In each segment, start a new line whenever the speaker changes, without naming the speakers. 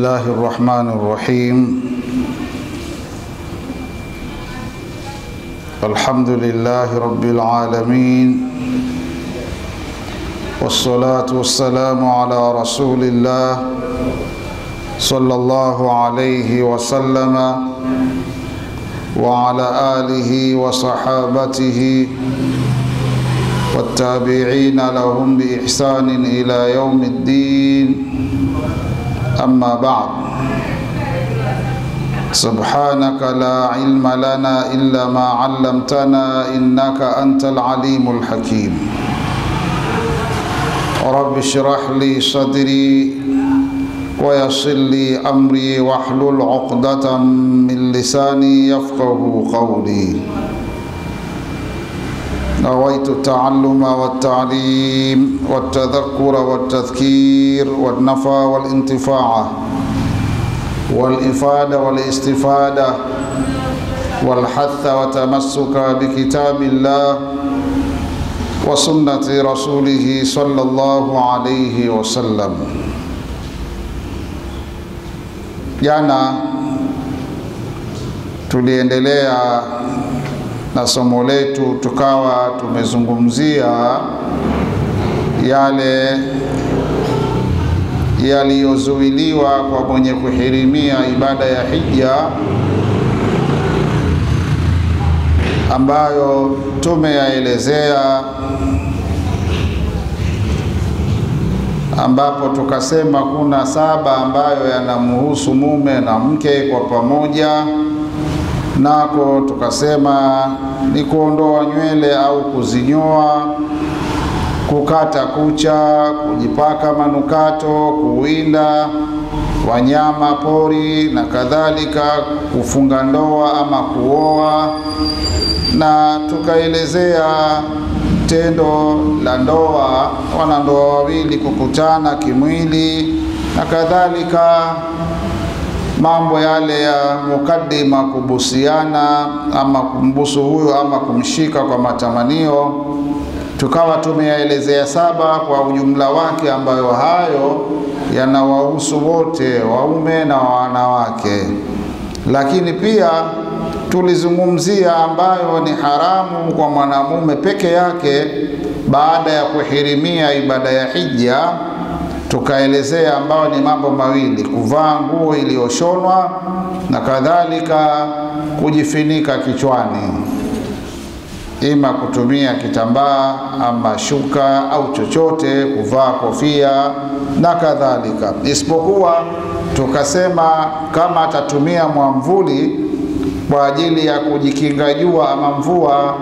الله الرحمن الرحيم. الحمد لله رب العالمين. والصلاة والسلام على رسول الله صلى الله عليه وسلم وعلى آله وصحابته والتابعين لهم بإحسان إلى يوم الدين. أما بعد. سبحانك لا علم لنا إلا ما علمتنا إنك أنت العليم الحكيم. رب اشرح لي صدري ويسر لي أمري واحلل عقدة من لساني يفقه قولي. نويت التعلم والتعليم والتذكر والتذكير والنفع والانتفاع والإفادة والاستفادة والحث وتمسك بكتاب الله وسنة رسوله صلى الله عليه وسلم. Jana tuliendelea na somo letu tukawa tumezungumzia yale yaliyozuiliwa kwa mwenye kuhirimia ibada ya hija ambayo tumeyaelezea ambapo tukasema kuna saba ambayo yanamhusu mume na mke kwa pamoja nako tukasema ni kuondoa nywele au kuzinyoa, kukata kucha, kujipaka manukato, kuwinda wanyama pori na kadhalika, kufunga ndoa ama kuoa, na tukaelezea tendo la ndoa, wanandoa wawili kukutana kimwili na kadhalika mambo yale ya mukaddima, kubusiana ama kumbusu huyo ama kumshika kwa matamanio, tukawa tumeyaelezea saba kwa ujumla wake, ambayo hayo yanawahusu wote waume na wanawake. Lakini pia tulizungumzia ambayo ni haramu kwa mwanamume peke yake baada ya kuhirimia ibada ya hija tukaelezea ambayo ni mambo mawili: kuvaa nguo iliyoshonwa na kadhalika kujifinika kichwani, ima kutumia kitambaa ama shuka au chochote, kuvaa kofia na kadhalika, isipokuwa tukasema kama atatumia mwamvuli kwa ajili ya kujikinga jua ama mvua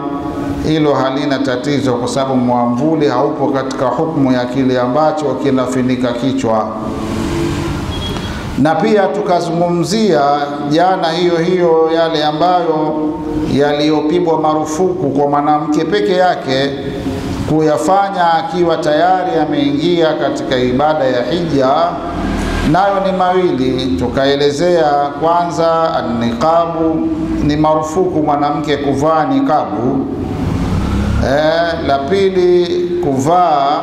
hilo halina tatizo, kwa sababu mwamvuli haupo katika hukumu ya kile ambacho kinafinika kichwa. Na pia tukazungumzia jana hiyo hiyo yale ambayo yaliyopigwa marufuku kwa mwanamke peke yake kuyafanya akiwa tayari ameingia katika ibada ya hija, nayo ni mawili. Tukaelezea kwanza, niqabu ni marufuku mwanamke kuvaa niqabu. Eh, la pili kuvaa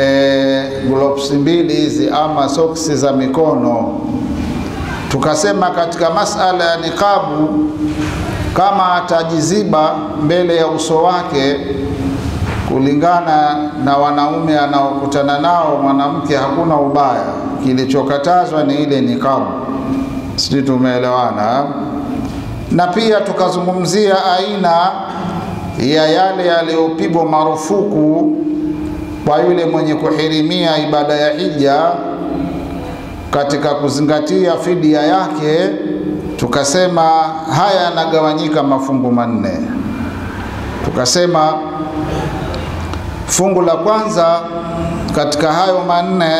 eh, gloves mbili hizi ama soksi za mikono. Tukasema katika masala ya niqabu, kama atajiziba mbele ya uso wake kulingana na wanaume anaokutana nao mwanamke, hakuna ubaya. Kilichokatazwa ni ile nikabu, sijui tumeelewana. Na pia tukazungumzia aina ya yale yaliyopigwa marufuku kwa yule mwenye kuhirimia ibada ya hija katika kuzingatia fidia yake. Tukasema haya yanagawanyika mafungu manne. Tukasema fungu la kwanza katika hayo manne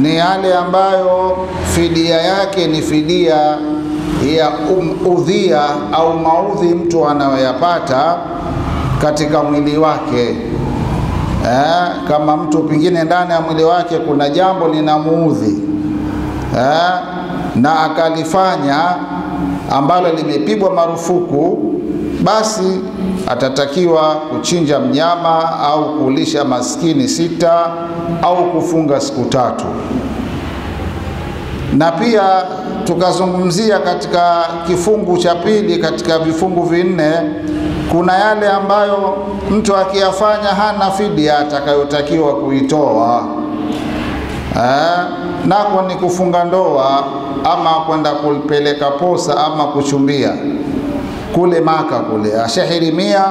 ni yale ambayo fidia yake ni fidia ya um, udhia au maudhi mtu anayoyapata katika mwili wake eh, kama mtu pengine ndani ya mwili wake kuna jambo linamuudhi eh, na akalifanya ambalo limepigwa marufuku, basi atatakiwa kuchinja mnyama au kulisha maskini sita au kufunga siku tatu. na pia tukazungumzia katika kifungu cha pili katika vifungu vinne, kuna yale ambayo mtu akiyafanya hana fidia atakayotakiwa kuitoa. Eh, nako ni kufunga ndoa ama kwenda kupeleka posa ama kuchumbia. Kule Maka kule, ashahirimia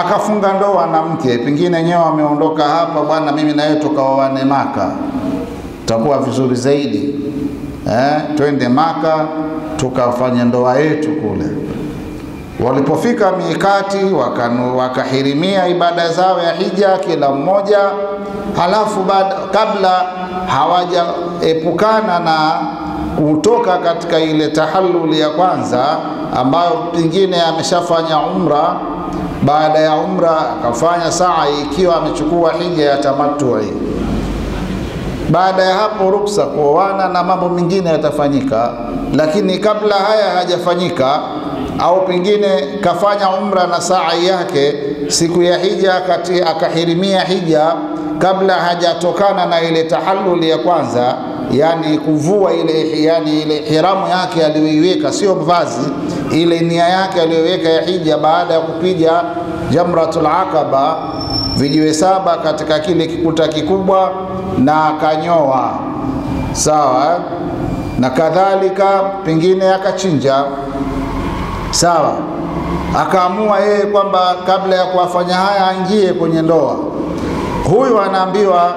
akafunga ndoa na mke, pengine nyewe ameondoka hapa, bwana, mimi na wewe tukaoane Maka, takuwa vizuri zaidi eh, twende Maka tukafanya ndoa yetu kule. Walipofika miikati wakanu, wakahirimia ibada zao ya hija kila mmoja, halafu bada, kabla hawajaepukana na kutoka katika ile tahaluli ya kwanza ambayo pengine ameshafanya umra, baada ya umra akafanya saa ikiwa amechukua hija ya tamattu'i baada ya hapo ruksa kuoana na mambo mengine yatafanyika, lakini kabla haya hajafanyika, au pengine kafanya umra na sa'i yake siku ya hija kati akahirimia hija kabla hajatokana na ile tahalluli ya kwanza, yani kuvua ile, yani ile hiramu yake aliyoiweka, sio mvazi, ile nia yake aliyoiweka ya hija baada ya kupiga jamratul aqaba vijiwe saba katika kile kikuta kikubwa na akanyoa. Sawa, na kadhalika, pengine akachinja. Sawa, akaamua yeye kwamba kabla ya kuwafanya haya aingie kwenye ndoa. Huyu anaambiwa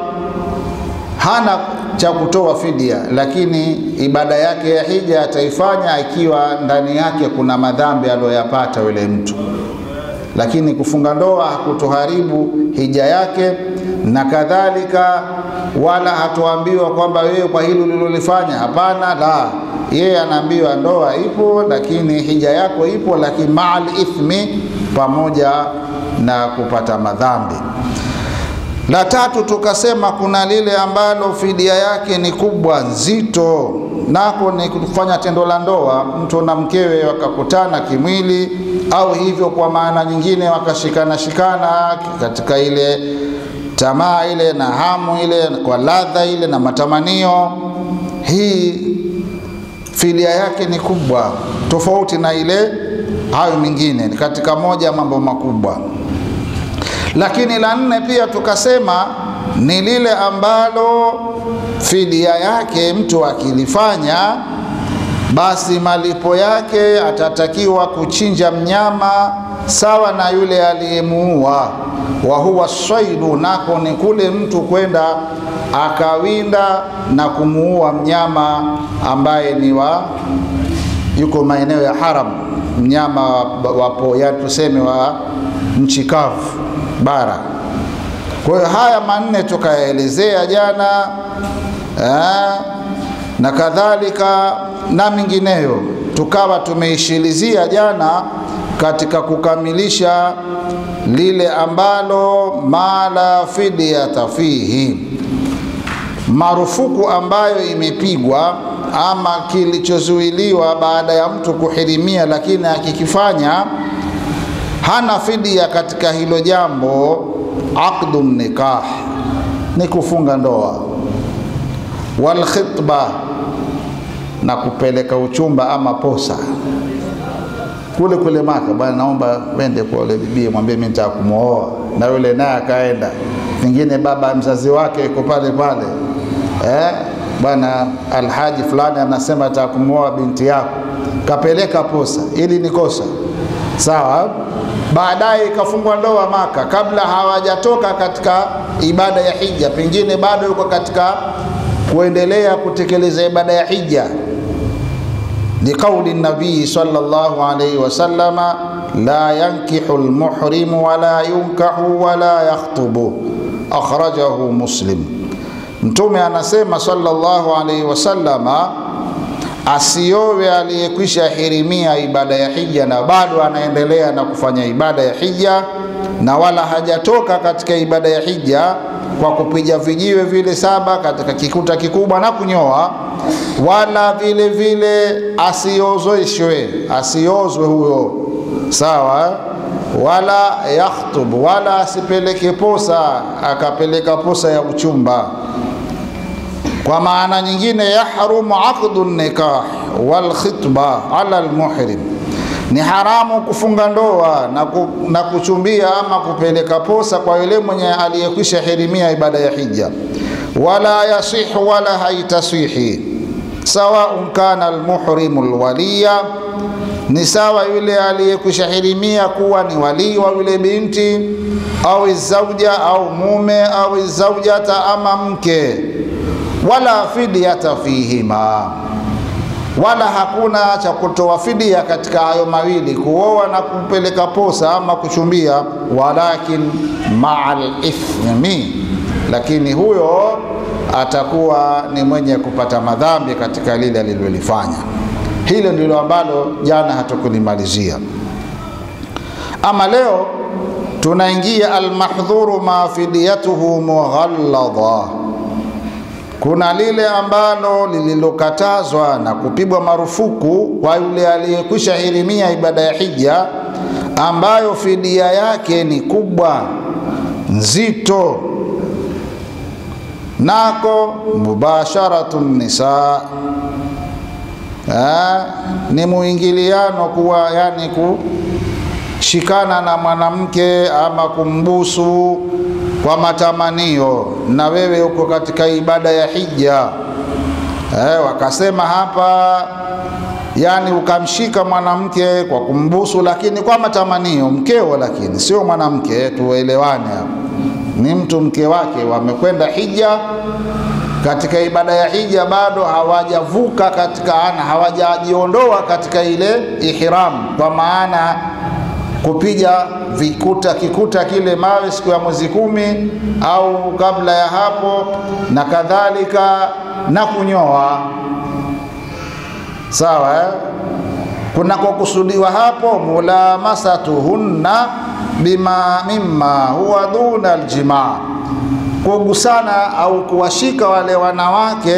hana cha kutoa fidia, lakini ibada yake ya hija ataifanya ikiwa ndani yake kuna madhambi aliyoyapata yule mtu. Lakini kufunga ndoa hakutoharibu hija yake, na kadhalika, wala hatuambiwa kwamba wewe kwa hili ulilolifanya, hapana. La, yeye anaambiwa ndoa ipo, lakini hija yako ipo, lakini maal ithmi, pamoja na kupata madhambi. La tatu tukasema kuna lile ambalo fidia yake ni kubwa nzito, nako ni kufanya tendo la ndoa, mtu na mkewe wakakutana kimwili au hivyo kwa maana nyingine wakashikana shikana katika ile tamaa ile na hamu ile kwa ladha ile na matamanio. Hii filia yake ni kubwa, tofauti na ile hayo mingine, ni katika moja ya mambo makubwa. Lakini la nne pia tukasema ni lile ambalo fidia yake mtu akilifanya basi malipo yake atatakiwa kuchinja mnyama sawa na yule aliyemuua. Wa huwa swaidu, nako ni kule mtu kwenda akawinda na kumuua mnyama ambaye ni wa yuko maeneo ya haram, mnyama wapo, yani tuseme wa nchi kavu bara. Kwa hiyo haya manne tukayaelezea jana eh, na kadhalika na mingineyo tukawa tumeishilizia jana katika kukamilisha lile ambalo mala fidyata fihi, marufuku ambayo imepigwa ama kilichozuiliwa baada ya mtu kuhirimia, lakini akikifanya hana fidia katika hilo jambo. Aqdu nikah ni kufunga ndoa, walkhitba na kupeleka uchumba ama posa kule kule Maka. Bwana, naomba wende kwa yule bibi, mwambie mimi nitaka na yule naye akaenda. Pengine baba mzazi wake yuko pale pale, eh, bwana alhaji fulani anasema nataka binti yako, kapeleka posa, ili ni kosa sawa. Baadaye ikafungwa ndoa Maka, kabla hawajatoka katika ibada ya hija, pengine bado yuko katika kuendelea kutekeleza ibada ya hija liqauli nabii sallallahu alayhi wasallama la yankihu lmuhrimu wala yunkahu wala yakhtubu akhrajahu Muslim. Mtume anasema sallallahu alayhi wasallama, asiowe aliyekwisha hirimia ibada ya hija na bado anaendelea na kufanya ibada ya hija na wala hajatoka katika ibada ya hija kwa kupiga vijiwe vile saba katika kikuta kikubwa na kunyoa, wala vile vile asiozeshwe, asiozwe huyo, sawa. Wala yakhtub, wala asipeleke posa, akapeleka posa ya uchumba. Kwa maana nyingine, yahrumu aqdu nikah wal khitba ala almuhrim, ni haramu kufunga ndoa na, ku, na kuchumbia ama kupeleka posa kwa yule mwenye aliyekwisha hirimia ibada ya hija. Wala yasihu wala haitaswihi sawaun kana almuhrimu alwaliya, ni sawa yule aliyekushahirimia kuwa ni walii wa yule binti au zauja au mume au zaujata ama mke. Wala fidyata fihima, wala hakuna cha kutoa fidia katika hayo mawili, kuoa na kupeleka posa ama kuchumbia. Walakin maa lithmi, lakini huyo atakuwa ni mwenye kupata madhambi katika lile alilolifanya. Hilo ndilo ambalo jana hatukulimalizia. Ama leo tunaingia almahdhuru ma fidiyatuhu mughalladha kuna lile ambalo lililokatazwa na kupigwa marufuku kwa yule aliyekwisha hirimia ibada ya hija, ambayo fidia yake ni kubwa nzito, nako mubasharatu nisa. Eh, ni muingiliano kuwa yani kushikana na mwanamke ama kumbusu kwa matamanio, na wewe uko katika ibada ya hija. Eh, wakasema hapa yani ukamshika mwanamke kwa kumbusu, lakini kwa matamanio, mkeo, lakini sio mwanamke. Tuelewane hapa, ni mtu mke wake, wamekwenda hija. Katika ibada ya hija, bado hawajavuka katika hawajajiondoa katika ile ihram, kwa maana kupiga vikuta kikuta kile mawe siku ya mwezi kumi au kabla ya hapo na kadhalika, na kunyoa. Sawa eh? Kunakokusudiwa hapo mulamasatuhunna bima mimma huwa duna aljimaa, kugusana au kuwashika wale wanawake,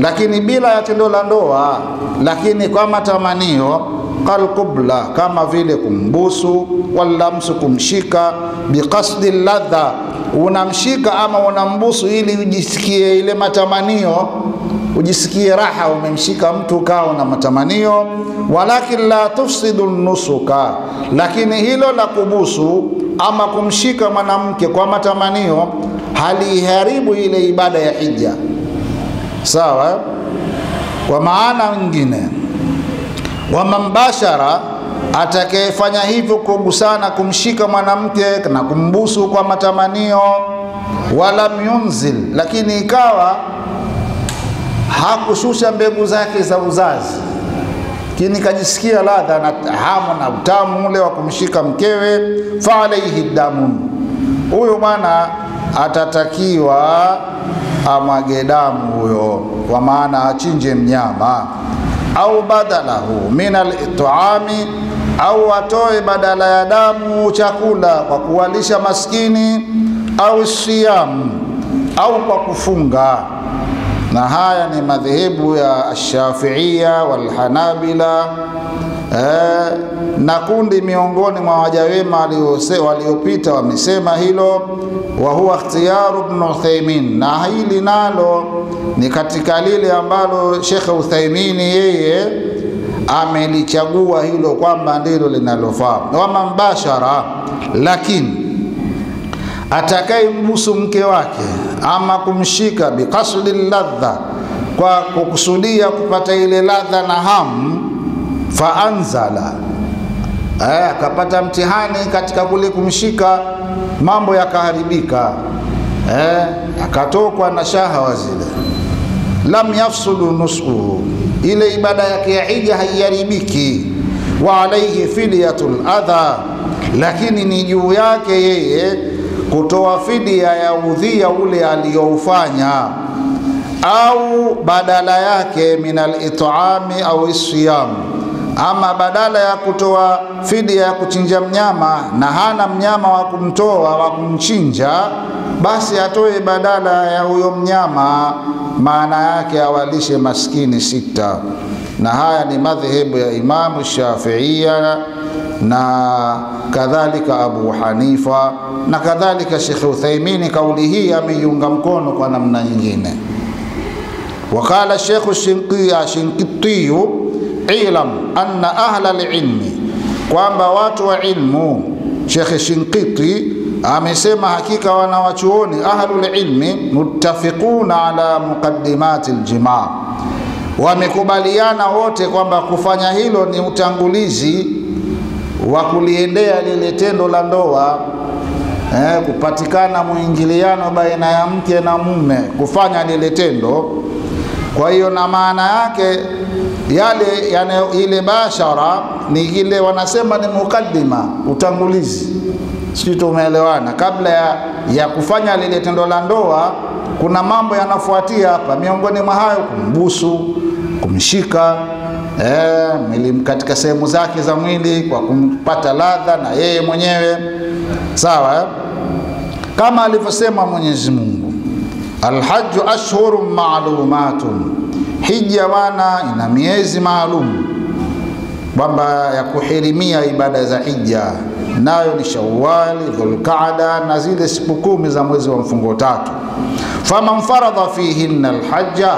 lakini bila ya tendo la ndoa, lakini kwa matamanio kalqubla, kama vile kumbusu, wallamsu, kumshika, biqasdi ladha, unamshika ama unambusu ili ujisikie ile matamanio ujisikie raha, umemshika mtu kao na matamanio. Walakin la tufsidu nusuka, lakini hilo la kubusu ama kumshika mwanamke kwa matamanio haliharibu ile ibada ya hija, sawa. Kwa maana nyingine, wamambashara, atakayefanya hivyo kugusana, kumshika mwanamke na kumbusu kwa matamanio, walam yunzil, lakini ikawa hakushusha mbegu zake za uzazi, lakini kajisikia ladha na hamu na utamu ule wa kumshika mkewe, fa alaihi damun, huyo bwana atatakiwa amwage damu huyo, kwa maana achinje mnyama, au badalahu min alit'ami, au atoe badala ya damu chakula kwa kuwalisha maskini, au siyam, au kwa kufunga na haya ni madhehebu ya Shafiia walhanabila eh, na kundi miongoni mwa wajawema waliopita wamesema hilo, wa huwa ikhtiyaru Ibn Uthaymin, na hili nalo ni katika lile ambalo Sheikh Uthaymini yeye amelichagua hilo kwamba ndilo linalofaa. Wama mbashara, lakini atakayembusu mke wake ama kumshika biqasdi ladha, kwa kukusudia kupata ile ladha na hamu, faanzala eh, akapata mtihani katika kule kumshika, mambo yakaharibika, eh, akatokwa na shahawa zile, lam yafsulu nusuhu, ile ibada yake ya hija haiharibiki. Wa alaihi fidyatul adha, lakini ni juu yake yeye kutoa fidia ya udhia ule aliyoufanya, au badala yake min itami au siyam, ama badala ya kutoa fidia ya kuchinja mnyama na hana mnyama wa kumtoa wa kumchinja, basi atoe badala ya huyo mnyama, maana yake awalishe maskini sita. Na haya ni madhehebu ya Imamu Shafiia na kadhalika Abu Hanifa na kadhalika Sheikh Uthaimini. Kauli hii ameiunga mkono kwa namna nyingine. Waqala Sheikh Shinkitiyu, ilam anna ahla lilmi, kwamba watu wa ilmu. Sheikh Shinkiti amesema hakika wanawachuoni ahlul ilmi muttafiquna ala muqaddimati aljimaa, wamekubaliana wote kwamba kufanya hilo ni utangulizi wa kuliendea lile tendo la ndoa eh, kupatikana mwingiliano baina ya mke na mume kufanya lile tendo. Kwa hiyo na maana yake yale yani, ile bashara ni ile wanasema ni mukaddima, utangulizi. Sijui tumeelewana. Kabla ya, ya kufanya lile tendo la ndoa, kuna mambo yanafuatia hapa. Miongoni mwa hayo kumbusu, kumshika eh, mwili katika sehemu zake za mwili kwa kumpata ladha na yeye mwenyewe. Sawa eh? Kama alivyosema Mwenyezi Mungu, alhaju ashhurun maalumatun, hija wana ina miezi maalum. Kwamba ya kuhirimia ibada za hija, nayo ni Shawali, Dhulqaada na zile siku kumi za mwezi wa mfungo tatu. Faman faradha fihinna alhajja,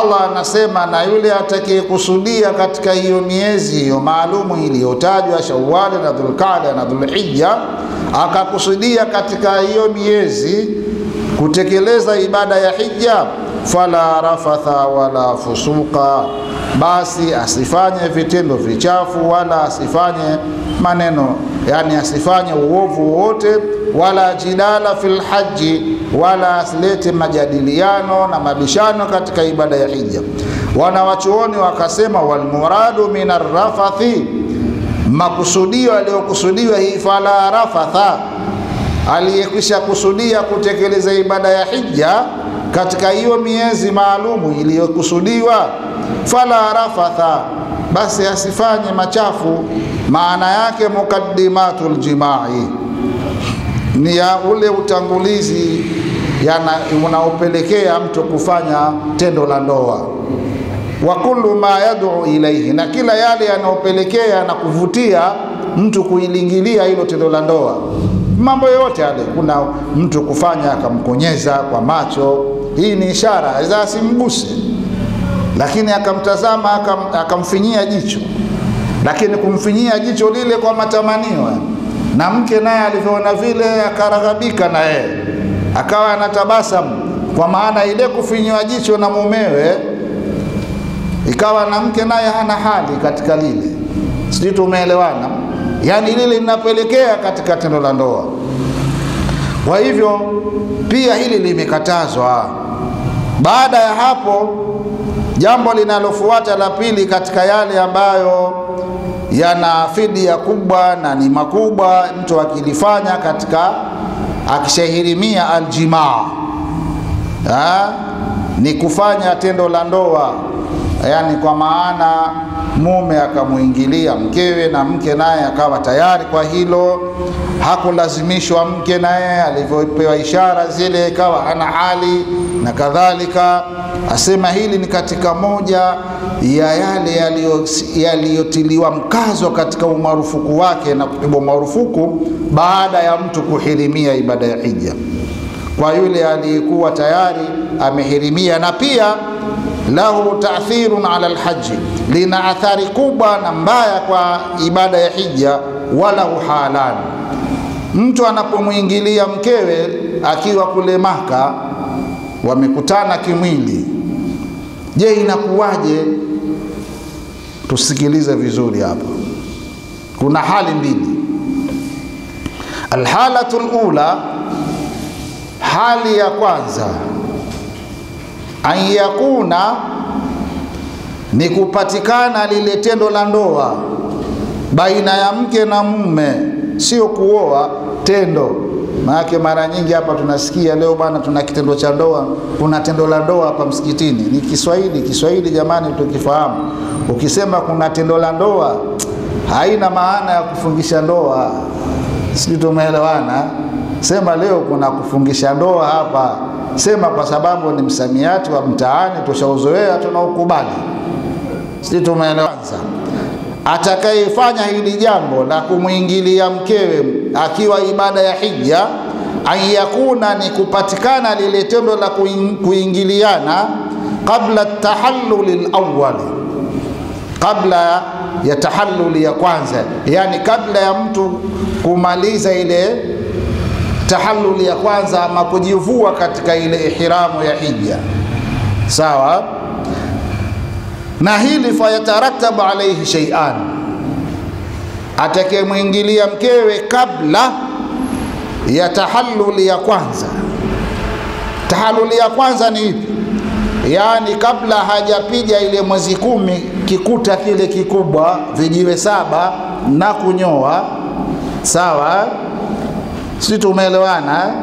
Allah anasema na yule atakayekusudia katika hiyo miezi hiyo maalumu iliyotajwa Shawali na Dhulqaada na Dhulhijja, akakusudia katika hiyo miezi kutekeleza ibada ya hija, fala rafatha wala fusuqa, basi asifanye vitendo vichafu wala asifanye maneno, yani asifanye uovu wowote, wala jidala fil haji, wala asilete majadiliano na mabishano katika ibada ya hija. Wanawachuoni wakasema, walmuradu min arrafathi, makusudio aliyokusudiwa hii fala rafatha aliyekwisha kusudia kutekeleza ibada ya hija katika hiyo miezi maalumu iliyokusudiwa, fala rafatha, basi asifanye machafu. Maana yake mukaddimatul jimai ni ya ule utangulizi unaopelekea mtu kufanya tendo la ndoa, wa kullu ma yad'u ilaihi, na kila yale yanayopelekea na kuvutia mtu kuilingilia hilo tendo la ndoa mambo yote yale. Kuna mtu kufanya akamkonyeza kwa macho, hii ni ishara aweza asimguse, lakini akamtazama akam, akamfinyia jicho, lakini kumfinyia jicho lile kwa matamanio, na mke naye alivyoona vile akaraghabika na yeye. Akawa anatabasamu, kwa maana ile kufinyiwa jicho na mumewe ikawa na mke naye hana hali katika lile, sijui tumeelewana? Yaani lile linapelekea katika tendo la ndoa. Kwa hivyo pia hili limekatazwa. Baada ya hapo, jambo linalofuata la pili katika yale ambayo yana fidia kubwa na ni makubwa, mtu akilifanya katika akishahirimia aljimaa, ni kufanya tendo la ndoa. Yani kwa maana mume akamwingilia mkewe na mke naye akawa tayari kwa hilo, hakulazimishwa mke naye alivyopewa ishara zile ikawa hana hali na kadhalika. Asema hili ni katika moja ya yale yaliyotiliwa mkazo katika umarufuku wake na kupigwa marufuku baada ya mtu kuhirimia ibada ya hija, kwa yule aliyekuwa tayari amehirimia na pia lahu taathirun ala lhaji, lina athari kubwa na mbaya kwa ibada ya hija. Walahu halan, mtu anapomwingilia mkewe akiwa kule Maka, wamekutana kimwili, je, inakuwaje? Tusikilize vizuri hapa, kuna hali mbili. Alhalatu lula, hali ya kwanza an yakuna ni kupatikana lile tendo la ndoa baina ya mke na mume, sio kuoa, tendo. Maanake mara nyingi hapa tunasikia leo bwana, tuna kitendo cha ndoa, kuna tendo la ndoa hapa msikitini. Ni Kiswahili, Kiswahili jamani, tukifahamu. Ukisema kuna tendo la ndoa, haina maana ya kufungisha ndoa, sijui tumeelewana. Sema leo kuna kufungisha ndoa hapa sema kwa sababu ni msamiati wa mtaani, tushauzoea tunaukubali, sisi tumeelewa. Atakayefanya hili jambo la kumwingilia mkewe akiwa ibada ya hija, anyakuna ni kupatikana lile tendo la kuingiliana, qabla tahalluli lawali, kabla ya tahalluli ya kwanza, yani kabla ya mtu kumaliza ile tahalluli ya kwanza ama kujivua katika ile ihramu ya hija. Sawa na hili, fayataratabu alaihi shay'an, atakayemwingilia mkewe kabla ya tahalluli ya kwanza. Tahalluli ya kwanza ni ipi? Yaani kabla hajapija ile mwezi kumi kikuta kile kikubwa vijiwe saba na kunyoa. Sawa, si tumeelewana?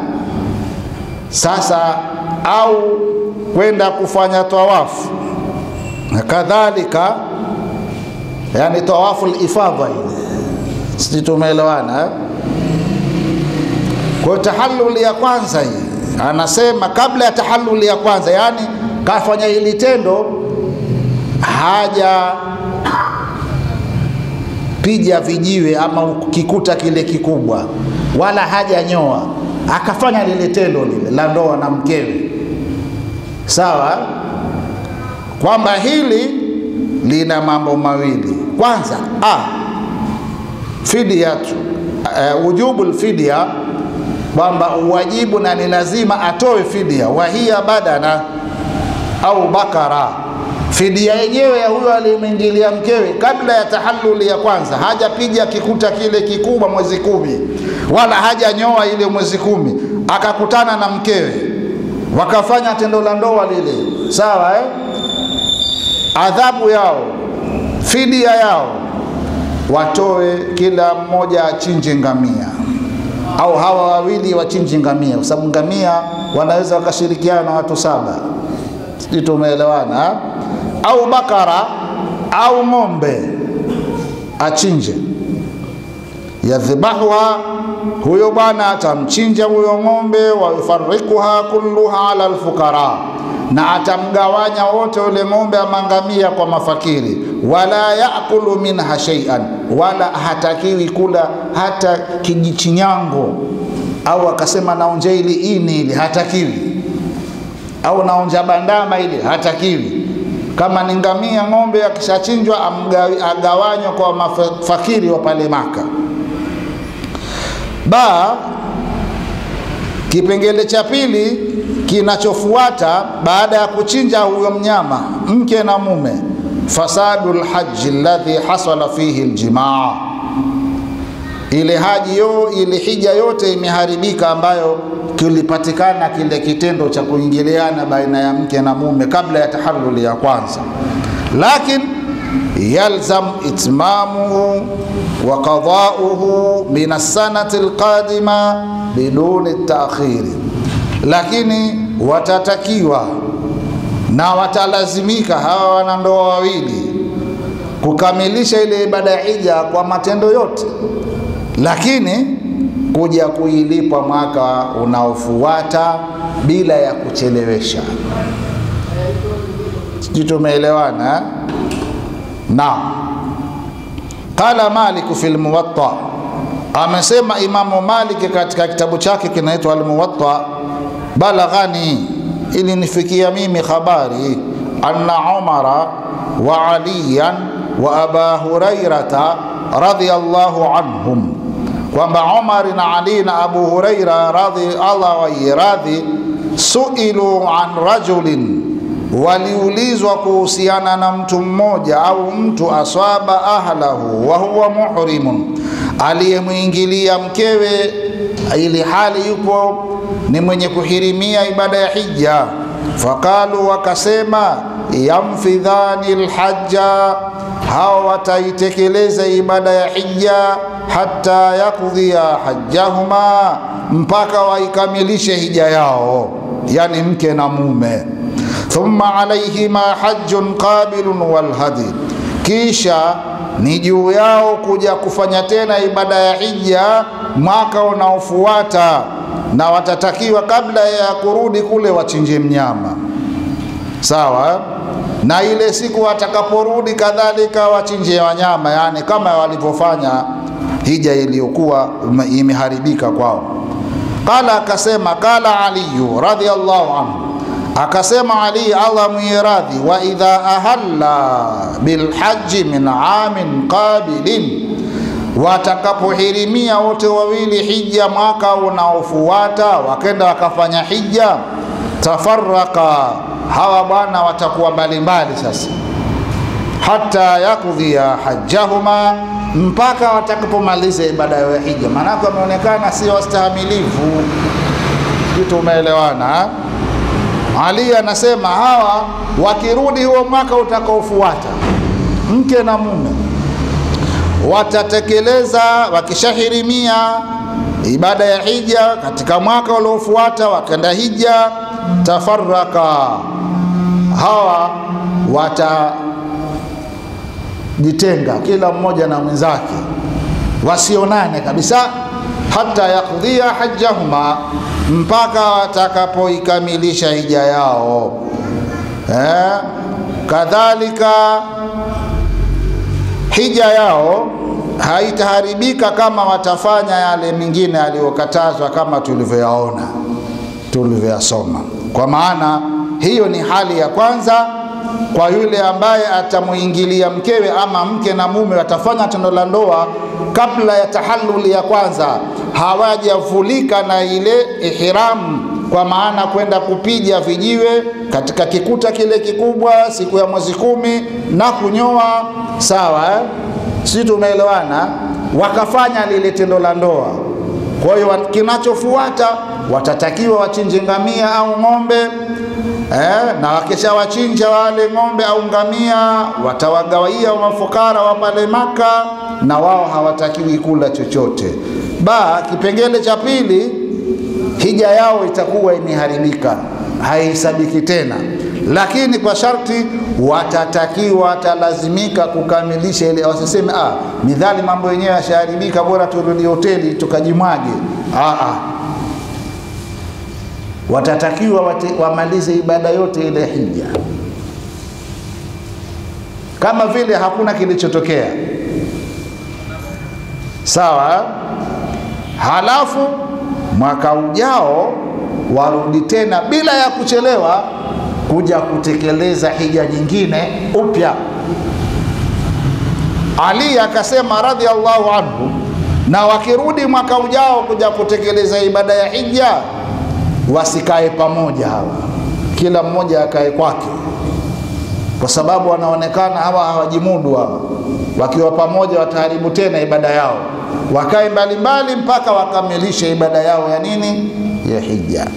Sasa au kwenda kufanya tawafu na kadhalika, yani tawafu lifadha ile, si tumeelewana? Kwa tahalluli ya kwanza hii anasema kabla ya tahalluli ya kwanza, yani kafanya hili tendo haja pija vijiwe ama kikuta kile kikubwa, wala hajanyoa, akafanya lile tendo lile la ndoa na mkewe, sawa, kwamba hili lina mambo mawili. Kwanza a fidyatu uh, wujubu lfidya kwamba uwajibu na ni lazima atoe fidia, wahiya badana au bakara. Fidia yenyewe ya huyo aliyemwingilia mkewe kabla ya tahaluli ya kwanza, hajapiga kikuta kile kikubwa mwezi kumi, wala hajanyoa ile mwezi kumi, akakutana na mkewe wakafanya tendo la ndoa lile, sawa eh? Adhabu yao fidia yao watoe, kila mmoja achinje ngamia au hawa wawili wachinje ngamia, kwa sababu ngamia wanaweza wakashirikiana na watu saba. Sijui tumeelewana? Au bakara au ng'ombe achinje, yadhbahuha, huyo bwana atamchinja huyo ng'ombe, wa yufarikuha kulluha ala alfuqara, na atamgawanya wote ule ng'ombe amangamia kwa mafakiri. Wala yakulu minha shay'an, wala hatakiwi kula hata kijichinyango, au akasema naonja ili ini ili hatakiwi, au naonja bandama ili hatakiwi. Kama ni ngamia, ng'ombe akishachinjwa agawanywe kwa mafakiri wa pale Maka. Ba kipengele cha pili kinachofuata baada ya kuchinja huyo mnyama, mke na mume, fasadu lhaji alladhi hasala fihi ljimaa, ile haji yo ile hija yote imeharibika, ambayo kilipatikana kile kitendo cha kuingiliana baina ya mke na mume kabla ya taharuli ya kwanza, lakin yalzam itmamuhu wa qadauhu min alsanati alqadima biduni taakhiri, lakini watatakiwa na watalazimika hawa wanandoa wawili kukamilisha ile ibada ya hija kwa matendo yote, lakini kuja kuilipa mwaka unaofuata bila ya kuchelewesha. Sijui tumeelewana? na Qala Malik fi lmuwatta, amesema Imamu Malik katika kitabu chake kinaitwa Almuwatta, balaghani, ilinifikia mimi habari anna Umara wa Aliyan wa Aba Hurairata radhiyallahu anhum, kwamba Umar na Ali na Abu Huraira radhi Allah wairadhi, suilu an rajulin waliulizwa kuhusiana na mtu mmoja au mtu aswaba ahlahu wa huwa muhrimun, aliyemwingilia mkewe ili hali yupo ni mwenye kuhirimia ibada ya hija. Faqalu, wakasema yamfidhani lhaja, hawa wataitekeleza ibada ya hija hata yakudhia hajjahuma, mpaka waikamilishe hija yao, yani mke na mume. Thumma alaihima hajjun qabilun walhadi, kisha ni juu yao kuja kufanya tena ibada ya hija mwaka unaofuata, na watatakiwa kabla ya kurudi kule wachinje mnyama. Sawa, na ile siku watakaporudi kadhalika wachinje wanyama, yani kama walivyofanya hija iliyokuwa imeharibika kwao. Qala, akasema qala Aliyu radhiallahu anhu. Akasema Ali, Allah mwiradhi, wa idha ahalla bilhaji min amin qabilin, watakapohirimia wote wawili hija mwaka unaofuata, wakenda wakafanya hija, tafaraka, hawa bwana watakuwa mbalimbali sasa, hata yakudhia hajjahuma, mpaka watakapomaliza ibada ya hija. Maanake wameonekana si wastahamilivu. Kitu umeelewana? Ali anasema hawa wakirudi huo mwaka utakaofuata, mke na mume watatekeleza, wakishahirimia ibada ya hija katika mwaka uliofuata, wakenda hija, tafaraka, hawa watajitenga kila mmoja na mwenzake, wasionane kabisa, hata yakudhia hajjahuma mpaka watakapoikamilisha hija yao. Eh, kadhalika hija yao haitaharibika kama watafanya yale mengine aliyokatazwa, kama tulivyoyaona tulivyoyasoma. Kwa maana hiyo ni hali ya kwanza kwa yule ambaye atamuingilia mkewe, ama mke na mume watafanya tendo la ndoa kabla ya tahaluli ya kwanza, hawajavulika na ile ihramu, kwa maana kwenda kupiga vijiwe katika kikuta kile kikubwa siku ya mwezi kumi na kunyoa, sawa eh? Si tumeelewana? Wakafanya lile tendo la ndoa. Kwa hiyo kinachofuata watatakiwa wachinje ngamia au ng'ombe eh, na wakishawachinja wale ng'ombe au ngamia watawagawaia mafukara wa pale Maka, na wao hawatakiwi kula chochote. Ba kipengele cha pili, hija yao itakuwa imeharibika, haihesabiki tena, lakini kwa sharti watatakiwa, watalazimika kukamilisha ile, wasiseme ah, midhali mambo yenyewe yashaharibika, bora turudi hoteli tukajimwaje. Ah, ah watatakiwa wamalize ibada yote ile hija kama vile hakuna kilichotokea. Sawa. Halafu mwaka ujao warudi tena bila ya kuchelewa kuja kutekeleza hija nyingine upya. Ali akasema radhiallahu anhu, na wakirudi mwaka ujao kuja kutekeleza ibada ya hija wasikae pamoja hawa, kila mmoja akae kwake, kwa sababu wanaonekana hawa hawajimudu hawa. Wakiwa pamoja wataharibu tena ibada yao. Wakae mbalimbali mpaka wakamilishe ibada yao ya nini, ya hija.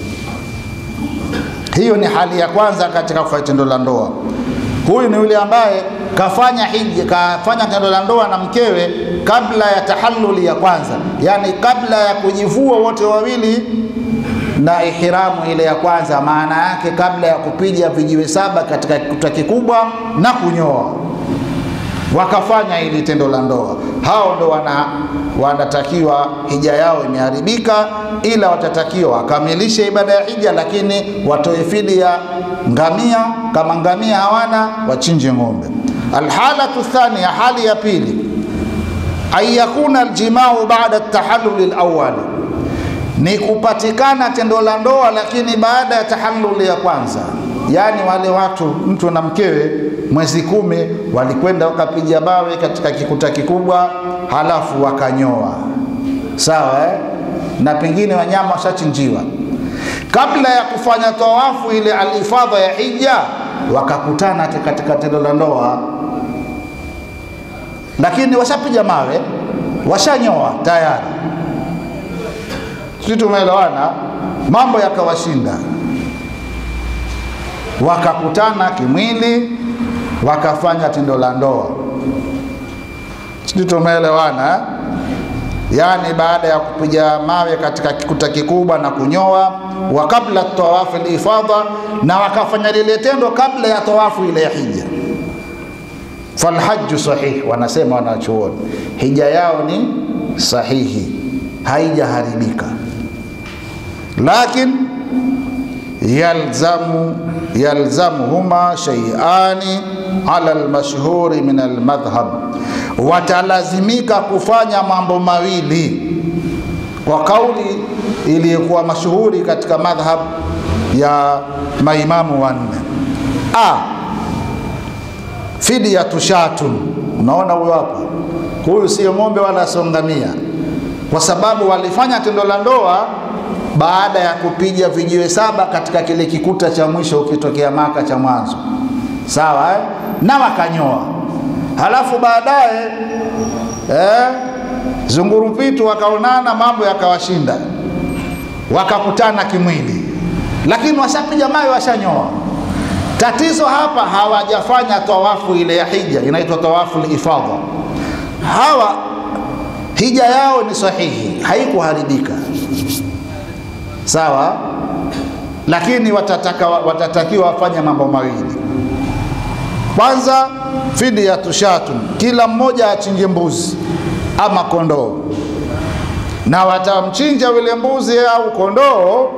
Hiyo ni hali ya kwanza katika kufanya tendo la ndoa. Huyu ni yule ambaye kafanya hija, kafanya tendo la ndoa na mkewe kabla ya tahalluli ya kwanza, yani kabla ya kujivua wote wawili na ihramu ile ya kwanza, maana yake kabla ya kupiga vijiwe saba katika kikuta kikubwa na kunyoa, wakafanya ili tendo la ndoa. Hao ndo wana wanatakiwa hija yao imeharibika, ila watatakiwa wakamilishe ibada ya hija, lakini watoe fidia ngamia. Kama ngamia hawana, wachinje ng'ombe. Alhalatu thania, hali ya pili, an yakuna aljimau bada tahalluli lawali ni kupatikana tendo la ndoa lakini baada ya tahaluli ya kwanza, yaani wale watu mtu na mkewe mwezi kumi walikwenda wakapiga bawe katika kikuta kikubwa, halafu wakanyoa, sawa eh? na pengine wanyama washachinjiwa. Kabla ya kufanya tawafu ile alifadha ya hija, wakakutana katika tendo la ndoa, lakini washapiga mawe, washanyoa tayari sisi tumeelewana, mambo yakawashinda, wakakutana kimwili, wakafanya tendo la ndoa. Sisi tumeelewana, yaani baada ya kupiga mawe katika kikuta kikubwa na kunyoa, wa kabla tawafu lifadha, na wakafanya lile tendo kabla ya tawafu ile ya hija. Falhaju sahih, wanasema wanachuoni, hija yao ni sahihi, haijaharibika lakin yalzamu yalzamuhuma shay'ani ala almashhuri min almadhhab, watalazimika kufanya mambo mawili kwa kauli iliyokuwa mashuhuri katika madhhab ya maimamu wanne. A, fidyatu shatun. Unaona huyo hapa, huyu sio ng'ombe wala songamia, kwa sababu walifanya tendo la ndoa baada ya kupiga vijiwe saba katika kile kikuta cha mwisho ukitokea Maka cha mwanzo, sawa eh? na wakanyoa, halafu baadaye eh, zungurupitu wakaonana, mambo yakawashinda, wakakutana kimwili, lakini washapiga mawe, washanyoa. Tatizo hapa hawajafanya tawafu ile ya hija, inaitwa tawafu ifadha. Hawa hija yao ni sahihi, haikuharibika sawa, lakini watataka, watatakiwa wafanye mambo mawili. Kwanza, fidyatu shatun, kila mmoja achinje mbuzi ama kondoo, na watamchinja yule mbuzi au kondoo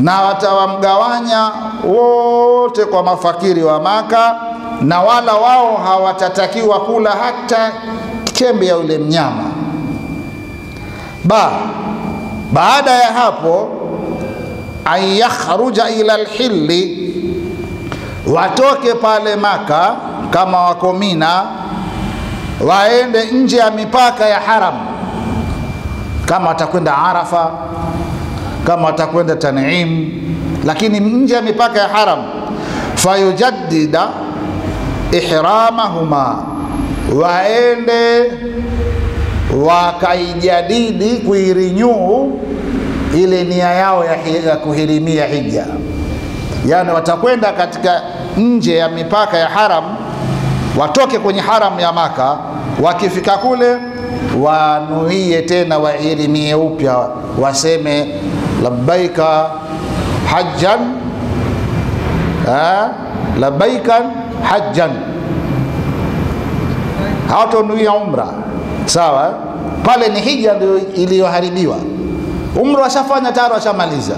na watawamgawanya wote kwa mafakiri wa Maka, na wala wao hawatatakiwa kula hata chembe ya yule mnyama. Ba baada ya hapo, an yakhruja ila lhilli, watoke pale Maka kama wako Mina, waende nje ya mipaka ya haram, kama watakwenda Arafa kama watakwenda Tanim, lakini nje ya mipaka ya haram. Fayujaddida ihramahuma, waende wakaijadidi kuirinyuu ile nia yao ya, ya kuhirimia hija, yani watakwenda katika nje ya mipaka ya haram, watoke kwenye haram ya Maka, wakifika kule wanuie tena wahirimie upya, waseme labbaika hajjan labbaikan hajjan, hawatonuia umra. Sawa, pale ni hija ndio iliyoharibiwa. umru washafanya tayari, washamaliza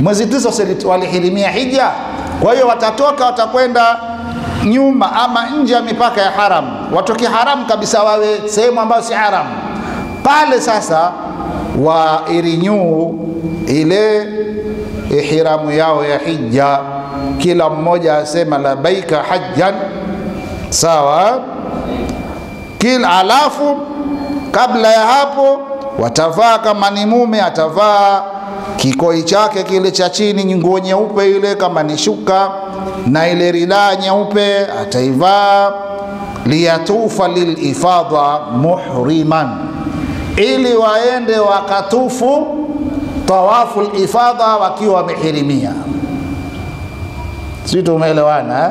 mwezi tisa, walihirimia hija. Kwa hiyo watatoka, watakwenda nyuma ama nje ya mipaka ya haram, watoke haram kabisa, wawe sehemu ambayo si haram. Pale sasa wa irinyuu ile ihramu yao ya hija, kila mmoja asema labaika hajjan, sawa. Kila alafu kabla ya hapo watavaa, kama ni mume atavaa kikoi chake kile cha chini, nguo nyeupe ile, kama ni shuka, na ile ridaa nyeupe ataivaa. liyatufa lilifadha muhriman, ili waende wakatufu tawafu lifadha wakiwa wamehirimia. Sisi tumeelewana eh?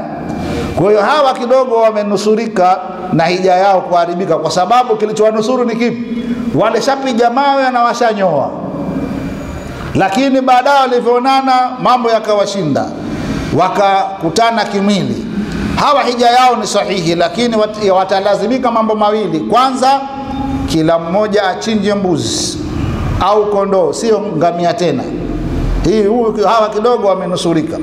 Kwa hiyo hawa kidogo wamenusurika na hija yao kuharibika, kwa sababu kilichowanusuru ni kipi? Walishapiga mawe na washanyoa, lakini baadaye walivyoonana mambo yakawashinda, wakakutana kimwili. Hawa hija yao ni sahihi, lakini wat, watalazimika mambo mawili. Kwanza, kila mmoja achinje mbuzi au kondoo, sio ngamia tena. Hii huyu hawa kidogo wamenusurika.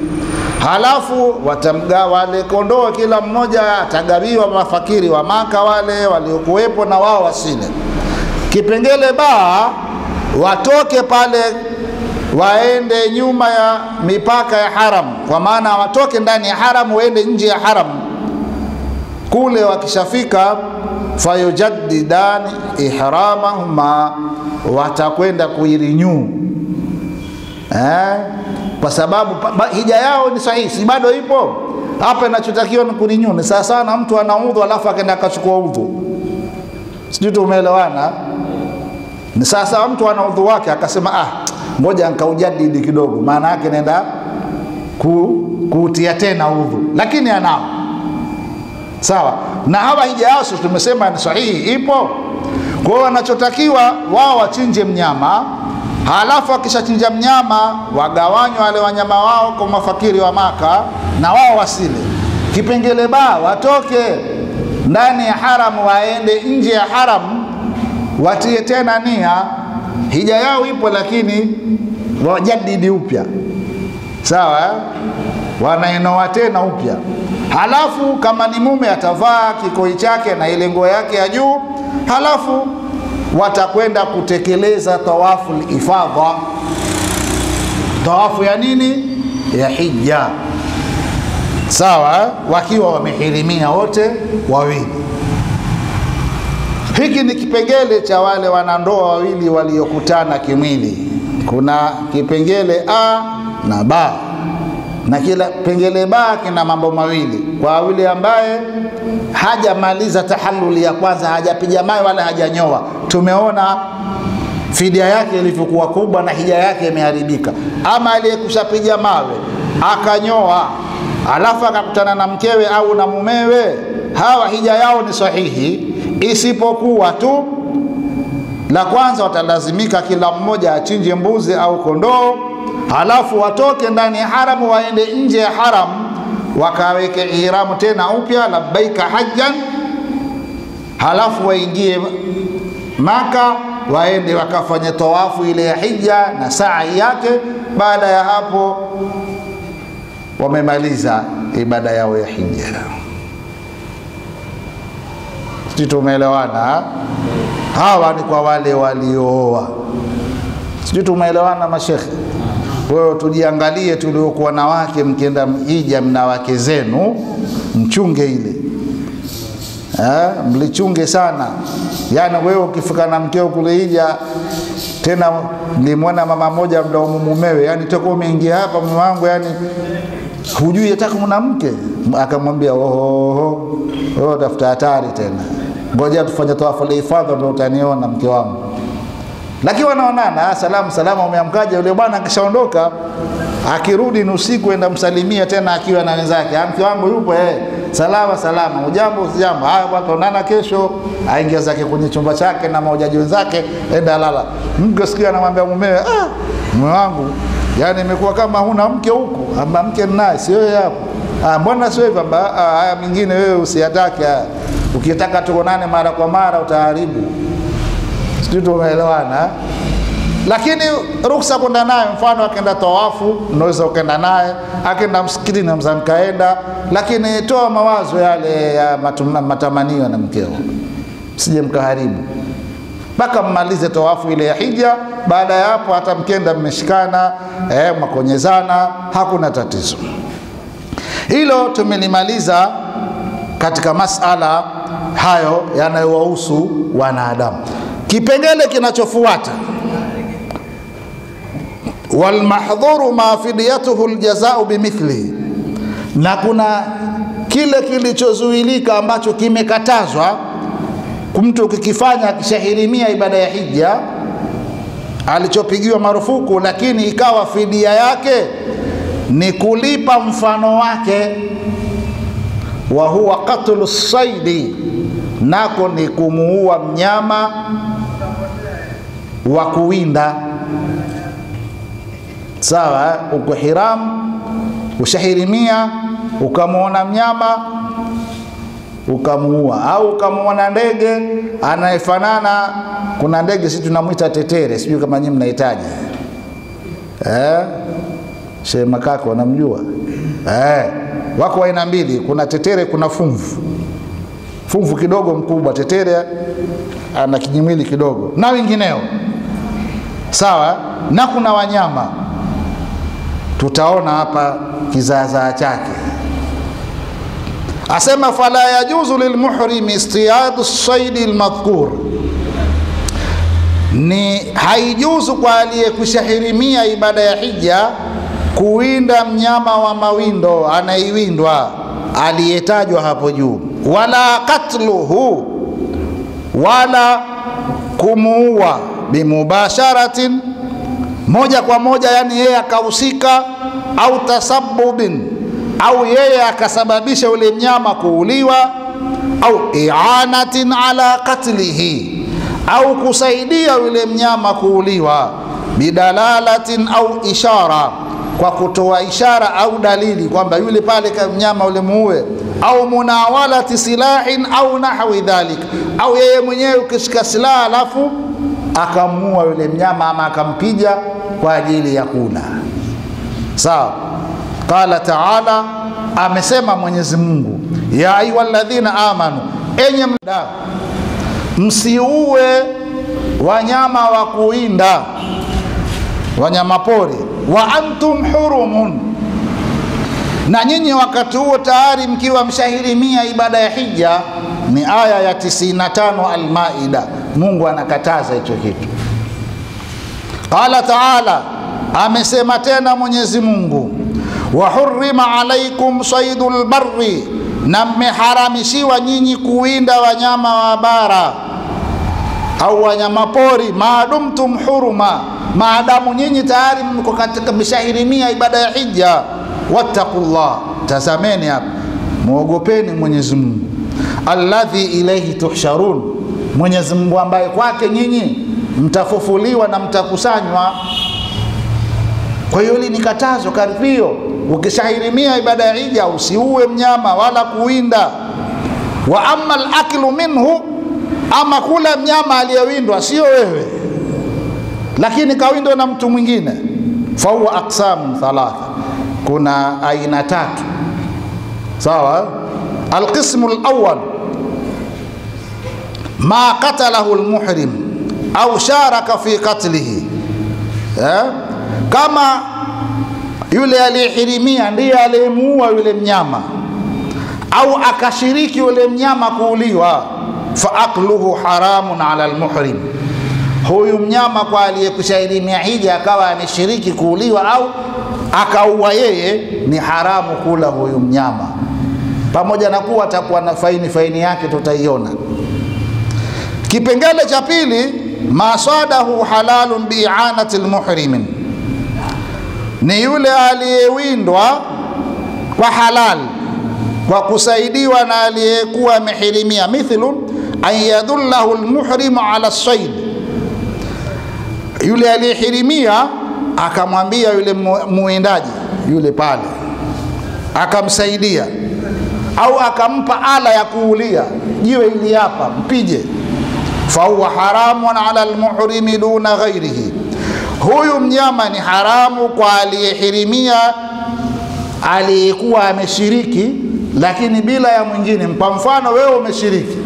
Halafu watamga wale kondoo, kila mmoja atagawiwa mafakiri wa Maka wale waliokuwepo, na wao wasile. Kipengele baa, watoke pale waende nyuma ya mipaka ya haram, kwa maana watoke ndani ya haram waende nje ya haram kule. Wakishafika fayujaddidan ihramahuma, watakwenda kuirinyuu eh? kwa sababu hija yao ni sahihi, si bado ipo hapa. Inachotakiwa ni kuninyuni sawa sawa na mtu ana udhu alafu akaenda akachukua udhu, sijui tumeelewana. Ni sawa mtu ana udhu wake akasema, ah, ngoja nkaujadidi kidogo, maana yake naenda ku, kuutia tena udhu, lakini anao sawa. Na hawa hija yao tumesema ni sahihi, ipo. Kwa wanachotakiwa wao wachinje mnyama halafu akishachinja mnyama wagawanywa wale wanyama wao kwa mafakiri wa Maka na wao wasile. Kipengele ba watoke ndani ya haramu waende nje ya haramu, watie tena nia, hija yao ipo, lakini wajadidi upya, sawa eh? wanainoa tena upya. Halafu kama ni mume atavaa kikoi chake na ile nguo yake ya juu, halafu watakwenda kutekeleza tawafu ifadha. tawafu ya nini? Ya hija. Sawa, wakiwa wamehirimia wote wawili. Hiki ni kipengele cha wale wanandoa wawili waliokutana kimwili. Kuna kipengele A na B, na kila pengele baa kina mambo mawili. Kwa yule ambaye hajamaliza tahaluli ya kwanza, hajapiga mawe wala hajanyoa, tumeona fidia yake ilivyokuwa kubwa na hija yake imeharibika. Ama aliyekushapiga mawe akanyoa, alafu akakutana na mkewe au na mumewe, hawa hija yao ni sahihi, isipokuwa tu la kwanza, watalazimika kila mmoja achinje mbuzi au kondoo, halafu watoke ndani ya haramu, waende nje ya haramu, wakaweke ihramu tena upya, labbaika hajjan, halafu waingie Maka waende wakafanye tawafu ile ya hija na sa'i yake. Baada ya hapo wamemaliza ibada yao ya hija. Sisi tumeelewana. Hawa ni kwa wale waliooa. Sijui tumeelewana mashekhe. Wewe tujiangalie, tuliokuwa na wake, mkienda ija mna wake zenu, mchunge ile Eh, mlichunge sana. Yaani wewe ukifika na mkeo kule ija tena nilimwona mama moja mdaumu mumewe, yani toka umeingia hapa mume wangu, yani hujui hata kuna mke. Akamwambia oho, oh, tafuta hatari tena, ngoja tufanye tawafu al-ifadha ndio utaniona mke wangu. Lakini wanaonana, salamu salamu, umeamkaje? Yule bwana akishaondoka akirudi ni usiku, enda msalimia tena akiwa na wenzake, mke wangu yupo eh, salama salama, ujambo usijambo, haya bwana, tuonana kesho. Aingia zake kwenye chumba chake na mahujaji wenzake, enda lala. Mke sikia anamwambia mumewe, ah, mume wangu, yani imekuwa kama huna mke huko, amba mke ninaye, sio wewe hapo. Ah, mbona sio hivyo? Ah, haya mingine wewe usiyatake ukitaka tuonane mara kwa mara utaharibu. Sijui tumeelewana lakini ruksa kwenda naye, mfano akenda tawafu, unaweza ukaenda naye, akenda msikitini namza mkaenda, lakini toa mawazo yale ya matamanio na mkeo, msije mkaharibu mpaka mmalize tawafu ile ya hija. Baada ya hapo, hata mkenda mmeshikana, eh, mwakonyezana, hakuna tatizo. Hilo tumelimaliza katika masala hayo yanayowahusu wanadamu. Kipengele kinachofuata. Walmahdhuru ma fidyatuhu ljazau bimithlihi, na kuna kile kilichozuilika ambacho kimekatazwa mtu ukikifanya akishahirimia ibada ya hija, alichopigiwa marufuku, lakini ikawa fidia yake ni kulipa mfano wake, wa huwa qatlu saidi, nako ni kumuua mnyama wa kuwinda Sawa, uko hiram, ushahirimia, ukamwona mnyama ukamuua, au ukamwona ndege anayefanana. Kuna ndege sisi tunamwita tetere, sijui kama nyinyi mnahitaji eh? Shehe Makako anamjua eh? Wako aina mbili, kuna tetere, kuna fumvu. Fumvu kidogo mkubwa, tetere ana kijimwili kidogo, na wengineo sawa, na kuna wanyama. Tutaona hapa kizaazaa chake. Asema fala yajuzu lilmuhrimi istiyadu saidi lmadhkur, ni haijuzu kwa aliyekushahirimia ibada ya hija kuwinda mnyama wa mawindo anaiwindwa aliyetajwa hapo juu, wala katluhu, wala kumuua bimubasharatin moja kwa moja, yani yeye akahusika, au tasabubin, au yeye akasababisha ule mnyama kuuliwa, au i'anatin ala katlihi, au kusaidia yule mnyama kuuliwa, bidalalatin au ishara, kwa kutoa ishara au dalili kwamba yule pale mnyama ule muue, au munawalati silahin au nahwi dhalik, au yeye mwenyewe ukishika silaha alafu akamuua yule mnyama ama akampija kwa ajili ya kula. Sawa. Qala taala, amesema Mwenyezi Mungu, ya ayuha alladhina amanu, enye mda msiue wanyama wa kuinda wanyama pori, wa antum hurumun, na nyinyi wakati huo tayari mkiwa mshahirimia ibada ya hija. Ni aya ya 95 Almaida. Mungu anakataza hicho kitu. Qala taala, amesema tena Mwenyezi Mungu, wa hurrima alaikum saidul barri, na mmeharamishiwa nyinyi kuwinda wanyama wa bara au wanyama pori, maadumtum huruma, maadamu nyinyi tayari mko katika mshahirimia ibada ya hija. Wattaqullah, tazameni hapa, mwogopeni Mwenyezi Mungu, alladhi ilaihi tuhsharun, Mwenyezi Mungu ambaye kwake nyinyi mtafufuliwa na mtakusanywa. Kwa hiyo hili ni katazo karibio, ukishahirimia ibada ya hija usiue mnyama wala kuwinda. Wa amma alaklu minhu, ama kula mnyama aliyewindwa, sio wewe, lakini kawindwa na mtu mwingine, fahuwa aqsamu thalatha, kuna aina tatu. Sawa, alqismu alawwal ma qatalahu almuhrim au sharaka fi qatlihi eh? Kama yule aliyehirimia ndiye aliyemuua yule mnyama au akashiriki yule mnyama kuuliwa, fa akluhu haramun ala almuhrim, huyu mnyama kwa aliyekushahirimia hija akawa ameshiriki kuuliwa au akaua yeye, ni haramu kula huyu mnyama, pamoja na kuwa atakuwa na faini, faini yake tutaiona. Kipengele cha pili masadahu halalun bi'anati lmuhrimin, ni yule aliyewindwa kwa halal kwa kusaidiwa na aliyekuwa amehirimia. Mithlu an yadullahu lmuhrimu ala said, yule aliyehirimia akamwambia yule muwindaji yule pale, akamsaidia au akampa ala ya kuulia, jiwe ili hapa mpije fahuwa haramun ala almuhrimi duna ghairihi, huyu mnyama ni haramu kwa aliyehirimia aliyekuwa ameshiriki, lakini bila ya mwingine. Kwa mfano, wewe umeshiriki,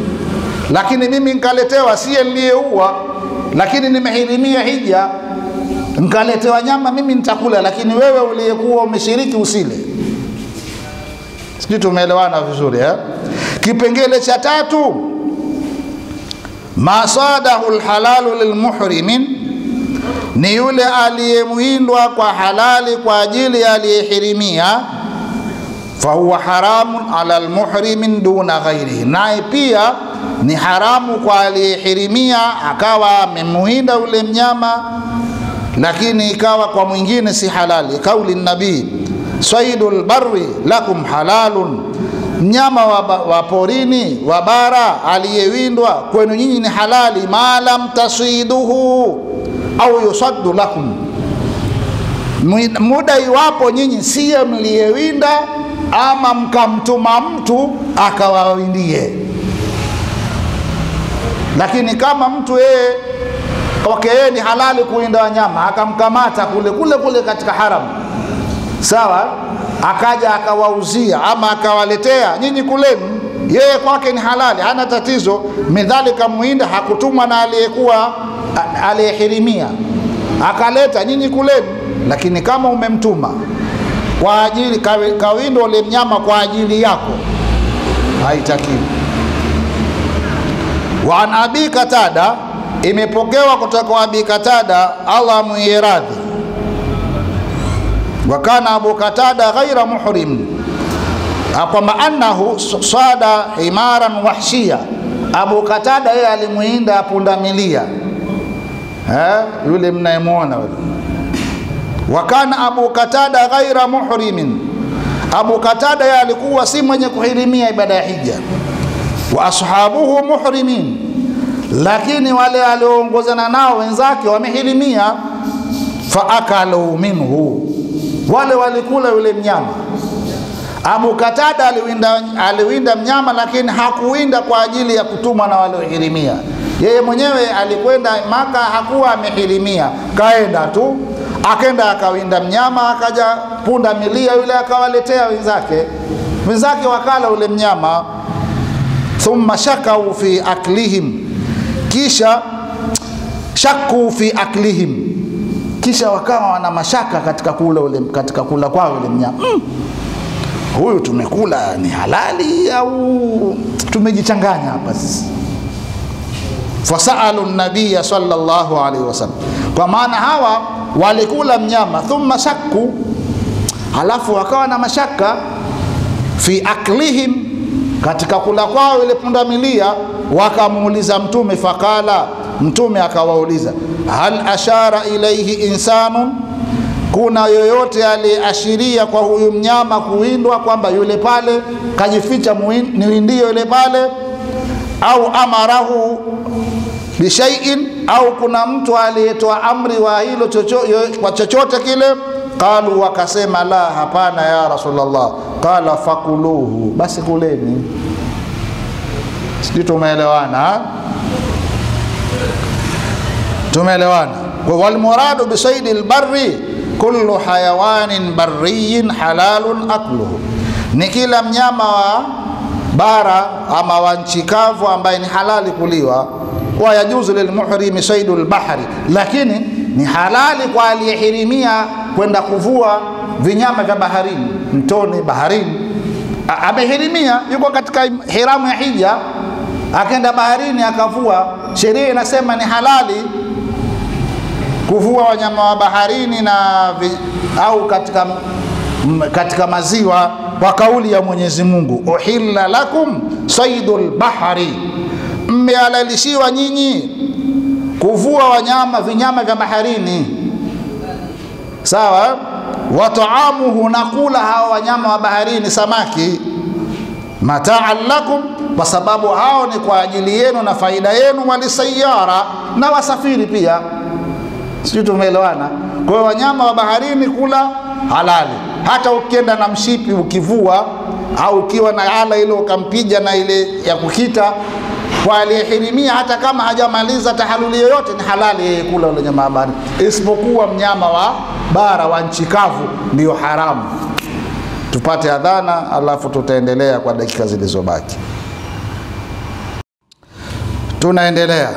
lakini mimi nkaletewa, siye niliyeua, lakini nimehirimia hija, nkaletewa nyama, mimi nitakula, lakini wewe uliyekuwa umeshiriki usile. Sijui tumeelewana vizuri eh? Kipengele cha tatu masadahu lhalalu lilmuhrimin, ni yule aliyemwindwa kwa halali kwa ajili aliyehirimia, fahuwa haramun ala lmuhrimin duna ghairihi, naye pia ni haramu kwa aliyehirimia akawa amemwinda yule mnyama, lakini ikawa kwa mwingine si halali. Kauli nabii saidu lbari lakum halalun mnyama wa, porini wa bara aliyewindwa kwenu nyinyi ni halali, ma lam tasiduhu au yusaddu lakum, muda iwapo nyinyi siye mliyewinda ama mkamtuma mtu akawawindie. Lakini kama mtu yeye okay, ni halali kuwinda wanyama akamkamata kule kule kule katika haramu, sawa akaja akawauzia ama akawaletea nyinyi kuleni, yeye kwake ni halali, hana tatizo. Midhalika muinda hakutumwa na aliyekuwa aliyehirimia, akaleta nyinyi kuleni. Lakini kama umemtuma kwa ajili kawindo ule mnyama kwa ajili yako, haitakiwi. Wa an abi Katada, imepokewa kutoka kwa abi Katada, Allah mwiye radhi wa kana Abu Katada ghaira muhrim, kwamba annahu sada himaran wahshia. Abu Katada yeye alimuinda pundamilia yule mnayemwona yule. Wa kana Abu Katada ghaira muhrimin, Abu Katada yeye alikuwa si mwenye kuhirimia ibada ya hija. Wa ashabuhu muhrimin, lakini wale alioongozana nao wenzake wamehirimia. Fa akalu minhu wale walikula yule mnyama. Abu Katada aliwinda, aliwinda mnyama lakini hakuwinda kwa ajili ya kutumwa na waliohirimia. Yeye mwenyewe alikwenda Maka, hakuwa amehirimia, kaenda tu, akenda akawinda mnyama, akaja punda milia yule akawaletea wenzake, wenzake wakala ule mnyama. Thumma shakau fi aklihim, kisha shaku fi aklihim kisha wakawa wana mashaka katika kula ule, katika kula kwao ule mnyama mm. huyu tumekula ni halali au tumejichanganya hapa sisi fasalu nabiya sallallahu alaihi wasallam, kwa maana hawa walikula mnyama thumma shakku, halafu wakawa na mashaka fi aklihim, katika kula kwao ile pundamilia. Wakamuuliza Mtume, faqala, Mtume akawauliza hal ashara ilaihi insanun, kuna yoyote aliyeashiria kwa huyu mnyama kuwindwa, kwamba yule pale kajificha niwindio yule pale au amarahu bishaiin, au kuna mtu aliyetoa amri wa hilo chocho, kwa chochote kile. Qalu, wakasema la, hapana ya Rasulullah. Qala fakuluhu, basi kuleni. Sijui tumeelewana, tumeelewana. kwa Walmuradu bisaidi lbarri kullu hayawanin barriyin halalun akluhu, ni kila mnyama wa bara ama wa nchi kavu ambaye ni halali kuliwa. Wa yajuzu lilmuhrimi saidu lbahri, lakini ni halali kwa aliyehirimia kwenda kuvua vinyama vya baharini, mtoni, baharini. Amehirimia, yuko katika hiramu ya hija, akenda baharini akavua, sheria inasema ni halali kuvua wanyama wa baharini na au katika, katika maziwa kwa kauli ya Mwenyezi Mungu, uhilla lakum saidul bahari, mmehalalishiwa nyinyi kuvua wanyama vinyama vya baharini. Sawa, wa taamuhu, na kula hawa wanyama wa baharini, samaki, mataan lakum, kwa sababu hao ni kwa ajili yenu na faida yenu, walisayara, na wasafiri pia. Sijui tumeelewana? Kwa hiyo wanyama wa baharini kula halali hata ukienda na mshipi ukivua au ukiwa na ala ile ukampija na ile ya kukita, kwa aliyehirimia, hata kama hajamaliza tahaluli yoyote, ni halali yeye kula ule nyama habari, isipokuwa mnyama wa bara wa nchi kavu ndiyo haramu. Tupate adhana, alafu tutaendelea kwa dakika zilizobaki. Tunaendelea.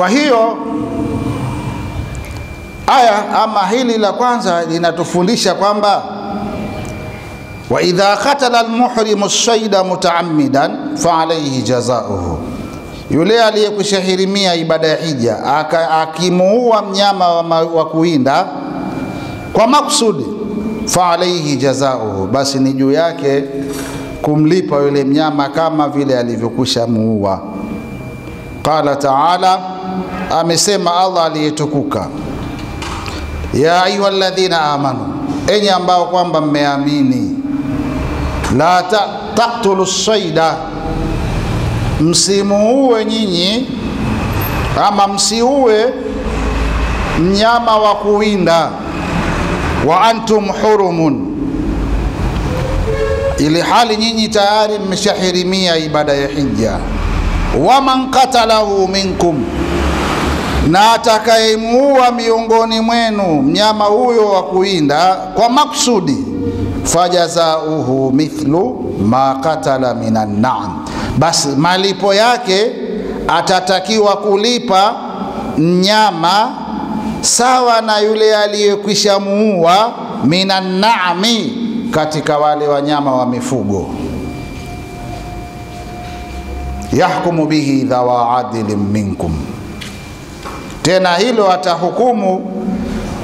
Kwa hiyo aya ama hili la kwanza linatufundisha kwamba wa idha qatala almuhrimu saida mutaammidan fa alayhi jazauhu, yule aliyekushahirimia ibada ya hija akimuua mnyama wa, wa kuinda kwa maksudi, fa alayhi jazauhu, basi ni juu yake kumlipa yule mnyama kama vile alivyokwisha muua. Qala taala Amesema Allah aliyetukuka, ya ayuha alladhina amanu, enye ambao kwamba mmeamini, la ta, taktulu saida, msimuue nyinyi ama msiue mnyama wa kuwinda, wa antum hurumun, ili hali nyinyi tayari mmeshahirimia ibada ya hija. Waman qatalahu minkum na atakayemuua miongoni mwenu mnyama huyo wa kuwinda kwa maksudi, fajazauhu mithlu ma katala minan naam, basi malipo yake atatakiwa kulipa mnyama sawa na yule aliyekwisha muua minan naami, katika wale wanyama wa mifugo. Yahkumu bihi dhawa adilin minkum tena hilo atahukumu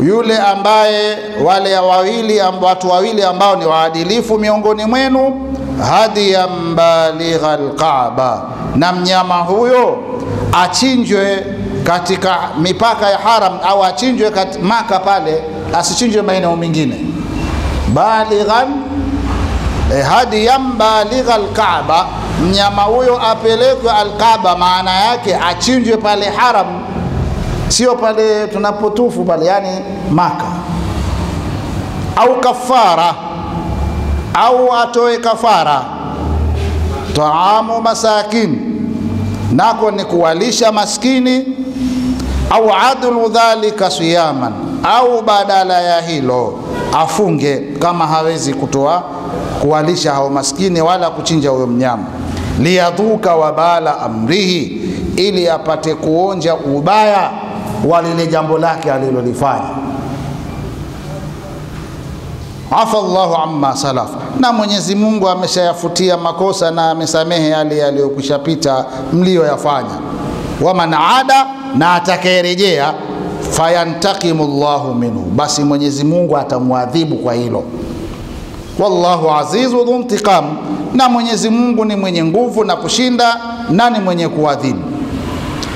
yule ambaye wale wawili watu wawili ambao ni waadilifu miongoni mwenu, hadiyan baligha alkaaba, na mnyama huyo achinjwe katika mipaka ya haram au achinjwe Maka pale, asichinjwe maeneo mengine. Balighan eh, hadiyan baligha alkaaba, mnyama huyo apelekwe alqaba maana yake achinjwe pale haram sio pale tunapotufu pale, yani Maka. Au kafara, au atoe kafara. Taamu masakin, nako ni kuwalisha maskini. Au adlu dhalika siyaman, au badala ya hilo afunge, kama hawezi kutoa kuwalisha hao maskini wala kuchinja huyo mnyama. liyadhuka wabala amrihi, ili apate kuonja ubaya wa lile jambo lake alilolifanya. Afa Allahu amma salaf, na Mwenyezi Mungu ameshayafutia makosa na amesamehe yale yaliyokushapita mliyoyafanya. Waman ada, na atakayerejea, fayantakimu Allahu minhu, basi Mwenyezi Mungu atamwadhibu kwa hilo. Wallahu azizu dhu intiqam, na Mwenyezi Mungu ni mwenye nguvu na kushinda na ni mwenye kuadhibu.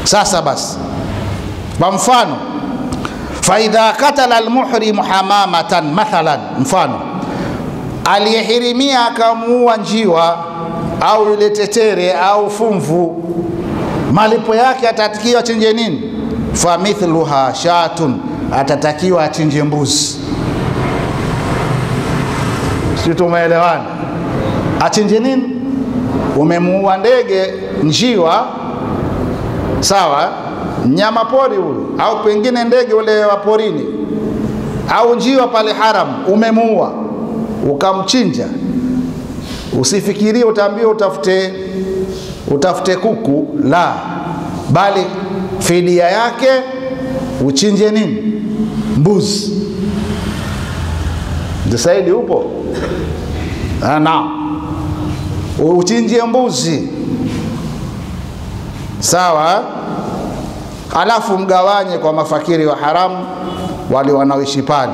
Sasa basi, kwa mfano faidha katala almuhrimu hamamatan mathalan, mfano aliyehirimia akamuua njiwa au yule tetere au fumvu, malipo yake atatakiwa achinje nini? Famithluha shatun, atatakiwa achinje mbuzi. Sisi tumeelewana? Achinje nini? Umemuua ndege, njiwa, sawa mnyama pori huyu, au pengine ndege ule wa porini, au njiwa pale haram, umemuua ukamchinja. Usifikirie utaambiwa utafute utafute kuku, la, bali fidia yake uchinje nini? Mbuzi. Saidi upo? Naam, uchinje mbuzi, sawa Halafu mgawanye kwa mafakiri wa haramu wale wanaoishi pale.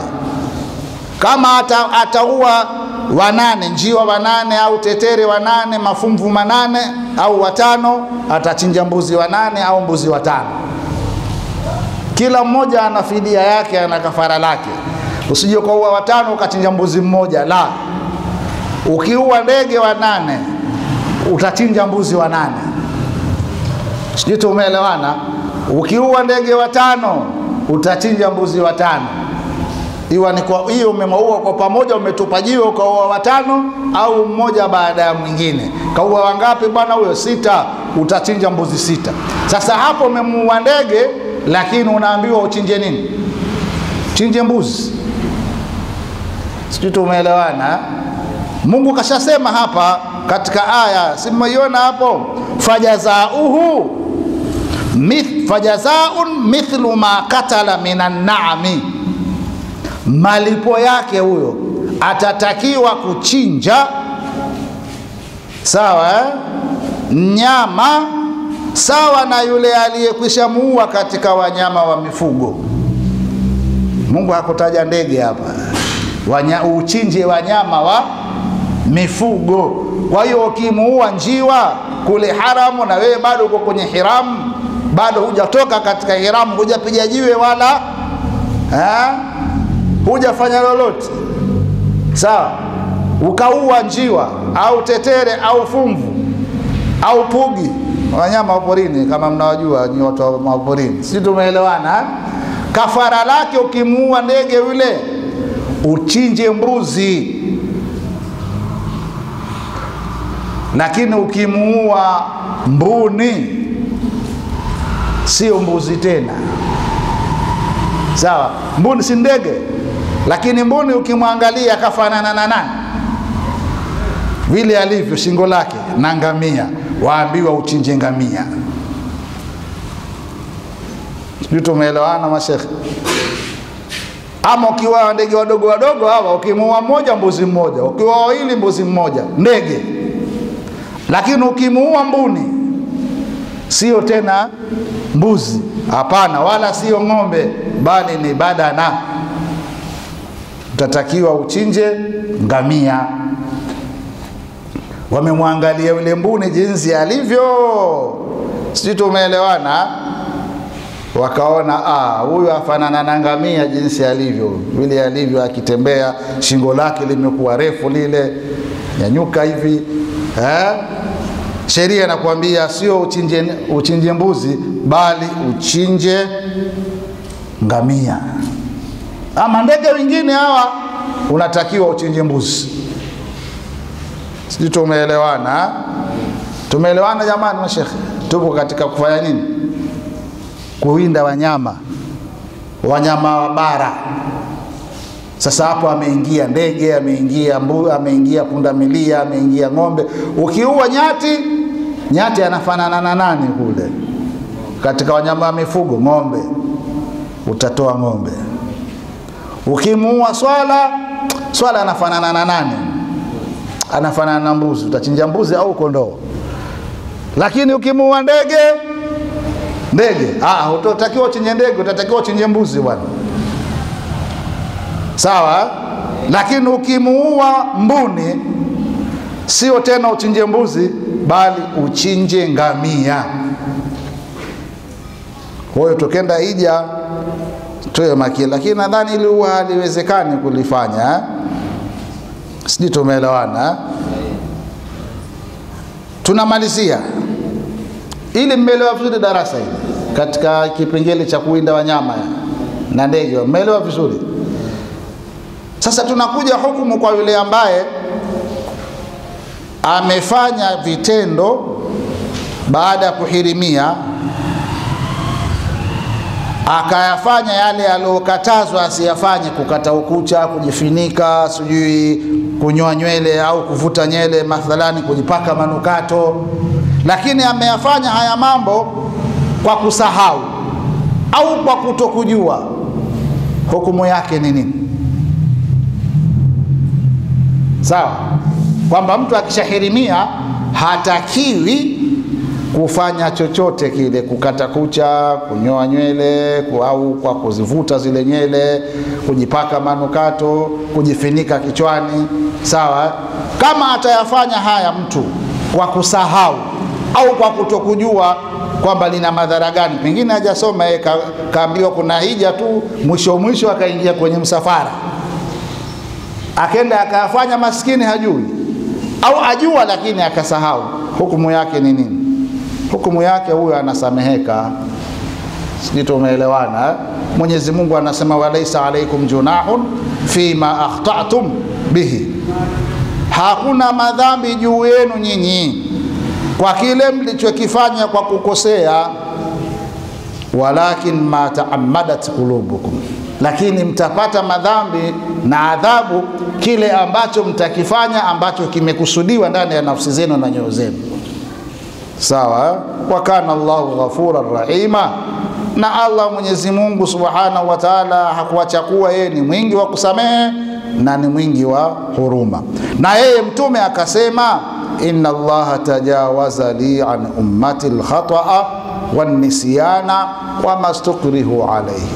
Kama ata, ataua wanane, njiwa wanane au tetere wanane, mafumvu manane au watano, atachinja mbuzi wanane au mbuzi watano. Kila mmoja ana fidia yake, ana kafara lake. Usije ukaua watano ukachinja mbuzi mmoja, la. Ukiua ndege wanane utachinja mbuzi wanane. Sijui tumeelewana? Ukiua ndege watano utachinja mbuzi watano. Iwa ni kwa hiyo umemaua kwa pamoja, umetupa jiwe ukaua watano au mmoja baada ya mwingine. Kaua wangapi bwana huyo? Sita, utachinja mbuzi sita. Sasa hapo umemuua ndege, lakini unaambiwa uchinje nini? Chinje mbuzi. Sijui tumeelewana. Mungu kashasema hapa katika aya, si mmeiona hapo, fajazauhu Mith, fajazaun mithlu ma katala minan naami, malipo yake huyo atatakiwa kuchinja sawa eh? nyama sawa na yule aliyekwisha muua katika wanyama wa mifugo. Mungu hakutaja ndege hapa, Wanya, uchinje wanyama wa mifugo. Kwa hiyo ukimuua njiwa kule haramu, na wewe bado uko kwenye hiramu bado hujatoka katika hiramu, hujapiga jiwe wala eh, hujafanya lolote. Sawa, ukaua njiwa au tetere au fumvu au pugi, wanyama wa porini kama mnawajua ni watu wa maporini, si tumeelewana? Kafara lake ukimuua ndege yule uchinje mbuzi, lakini ukimuua mbuni sio mbuzi tena, sawa. Mbuni si ndege, lakini mbuni ukimwangalia akafanana na nani vile alivyo shingo lake na ngamia, waambiwa uchinje ngamia. Sijui tumeelewana mashekhe? Ama ukiwa ndege wadogo wadogo hawa, ukimuua mmoja mbuzi mmoja, ukiwa wawili mbuzi mmoja, ndege. Lakini ukimuua mbuni sio tena mbuzi, hapana, wala sio ng'ombe, bali ni badana. Utatakiwa uchinje ngamia. Wamemwangalia yule mbuni jinsi alivyo, sijui tumeelewana. Wakaona huyu afanana na ngamia jinsi alivyo, vile alivyo, akitembea shingo lake limekuwa refu lile, nyanyuka hivi eh? Sheria inakwambia sio uchinje, uchinje mbuzi bali uchinje ngamia. Ama ndege wengine hawa unatakiwa uchinje mbuzi. Sijui tumeelewana, tumeelewana jamani mashekhe? Tupo katika kufanya nini? Kuwinda wanyama, wanyama wa bara. Sasa hapo ameingia ndege, ameingia mbu, ameingia pundamilia, ameingia ng'ombe. Ukiua nyati nyati anafanana na nani kule katika wanyama wa mifugo? Ng'ombe, utatoa ng'ombe. Ukimuua swala, swala anafanana na nani? Anafanana na mbuzi, utachinja mbuzi au kondoo. Lakini ukimuua ndege, ndege ah, utatakiwa uchinje ndege, utatakiwa uchinje mbuzi bwana, sawa. Lakini ukimuua mbuni, sio tena uchinje mbuzi, bali uchinje ngamia. Kwa hiyo tukenda hija tuwe makini, lakini nadhani ili huwa haliwezekani kulifanya eh? Sijui tumeelewana eh? Tunamalizia ili mmeelewa vizuri darasa hili katika kipengele cha kuwinda wanyama na ndege, mmeelewa vizuri. Sasa tunakuja hukumu kwa yule ambaye amefanya vitendo baada ya kuhirimia akayafanya yale aliyokatazwa asiyafanye, kukata ukucha, kujifinika, sijui kunyoa nywele au kuvuta nywele, mathalani kujipaka manukato, lakini ameyafanya haya mambo kwa kusahau au kwa kutokujua, hukumu yake ni nini? Sawa, kwamba mtu akishahirimia hatakiwi kufanya chochote kile, kukata kucha, kunyoa nywele au kwa kuzivuta zile nywele, kujipaka manukato, kujifinika kichwani. Sawa, kama atayafanya haya mtu kwa kusahau au kwa kutokujua kwamba lina madhara gani, pengine hajasoma yeye, kaambiwa kuna hija tu, mwisho mwisho akaingia kwenye msafara, akenda akayafanya, maskini hajui au ajua, lakini akasahau, hukumu yake ni nini? hukumu yake huyo anasameheka. Sijui tumeelewana. Mwenyezi Mungu anasema walaisa alaikum junahun fima akhtatum bihi, hakuna madhambi juu yenu nyinyi kwa kile mlichokifanya kwa kukosea, walakin ma taammadat qulubukum, lakini mtapata madhambi na adhabu kile ambacho mtakifanya ambacho kimekusudiwa ndani ya nafsi zenu na nyoyo zenu. Sawa, wa kana Allahu ghafura rahima, na Allah Mwenyezi Mungu Subhanahu wa Ta'ala hakuacha kuwa yeye ni mwingi wa kusamehe na ni mwingi wa huruma. Na yeye mtume akasema, inna Allaha tajawaza li an ummati lkhataa wannisyana wamastukrihu alaihi,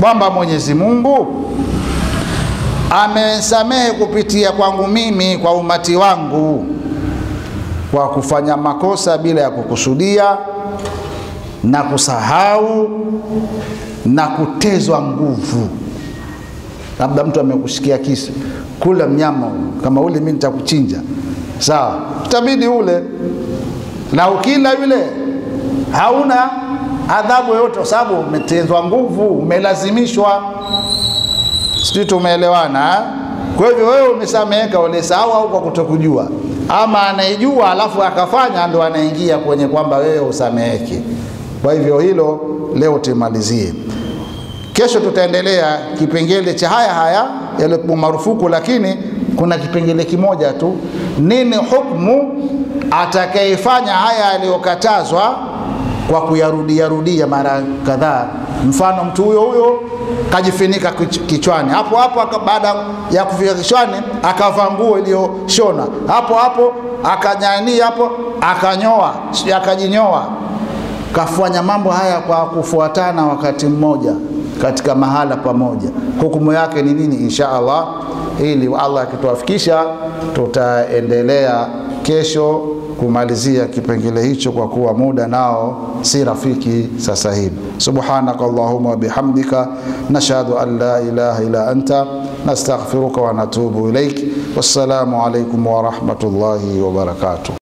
kwamba Mwenyezi Mungu amesamehe kupitia kwangu mimi kwa umati wangu kwa kufanya makosa bila ya kukusudia na kusahau na kutezwa nguvu. Labda mtu amekushikia kisu, kula mnyama kama ule, mimi nitakuchinja. Sawa, itabidi ule, na ukila yule hauna adhabu yoyote, kwa sababu umetezwa nguvu, umelazimishwa. Sijui tumeelewana. Kwa hivyo wewe umesameheka, ulisahau au kwa kutokujua ama anaijua alafu akafanya, ndo anaingia kwenye kwamba wewe usameheke. Kwa hivyo hilo leo tumalizie, kesho tutaendelea kipengele cha haya haya yaliyokuwa marufuku, lakini kuna kipengele kimoja tu, nini hukumu atakayefanya haya yaliyokatazwa kwa kuyarudia rudia mara kadhaa. Mfano, mtu huyo huyo kajifunika kichwani, hapo hapo baada ya kufika kichwani akavaa nguo iliyoshona, hapo hapo akanyani, hapo akanyoa, akajinyoa. Kafanya mambo haya kwa kufuatana wakati mmoja katika mahala pamoja, hukumu yake ni nini? Insha Allah, ili Allah akituafikisha tutaendelea kesho kumalizia kipengele hicho kwa kuwa muda nao si rafiki sasa hivi. Subhanaka Allahumma bihamdika nashhadu an la ilaha illa anta nastaghfiruka wa natubu ilaik. Wassalamu alaikum wa rahmatullahi wa barakatuh.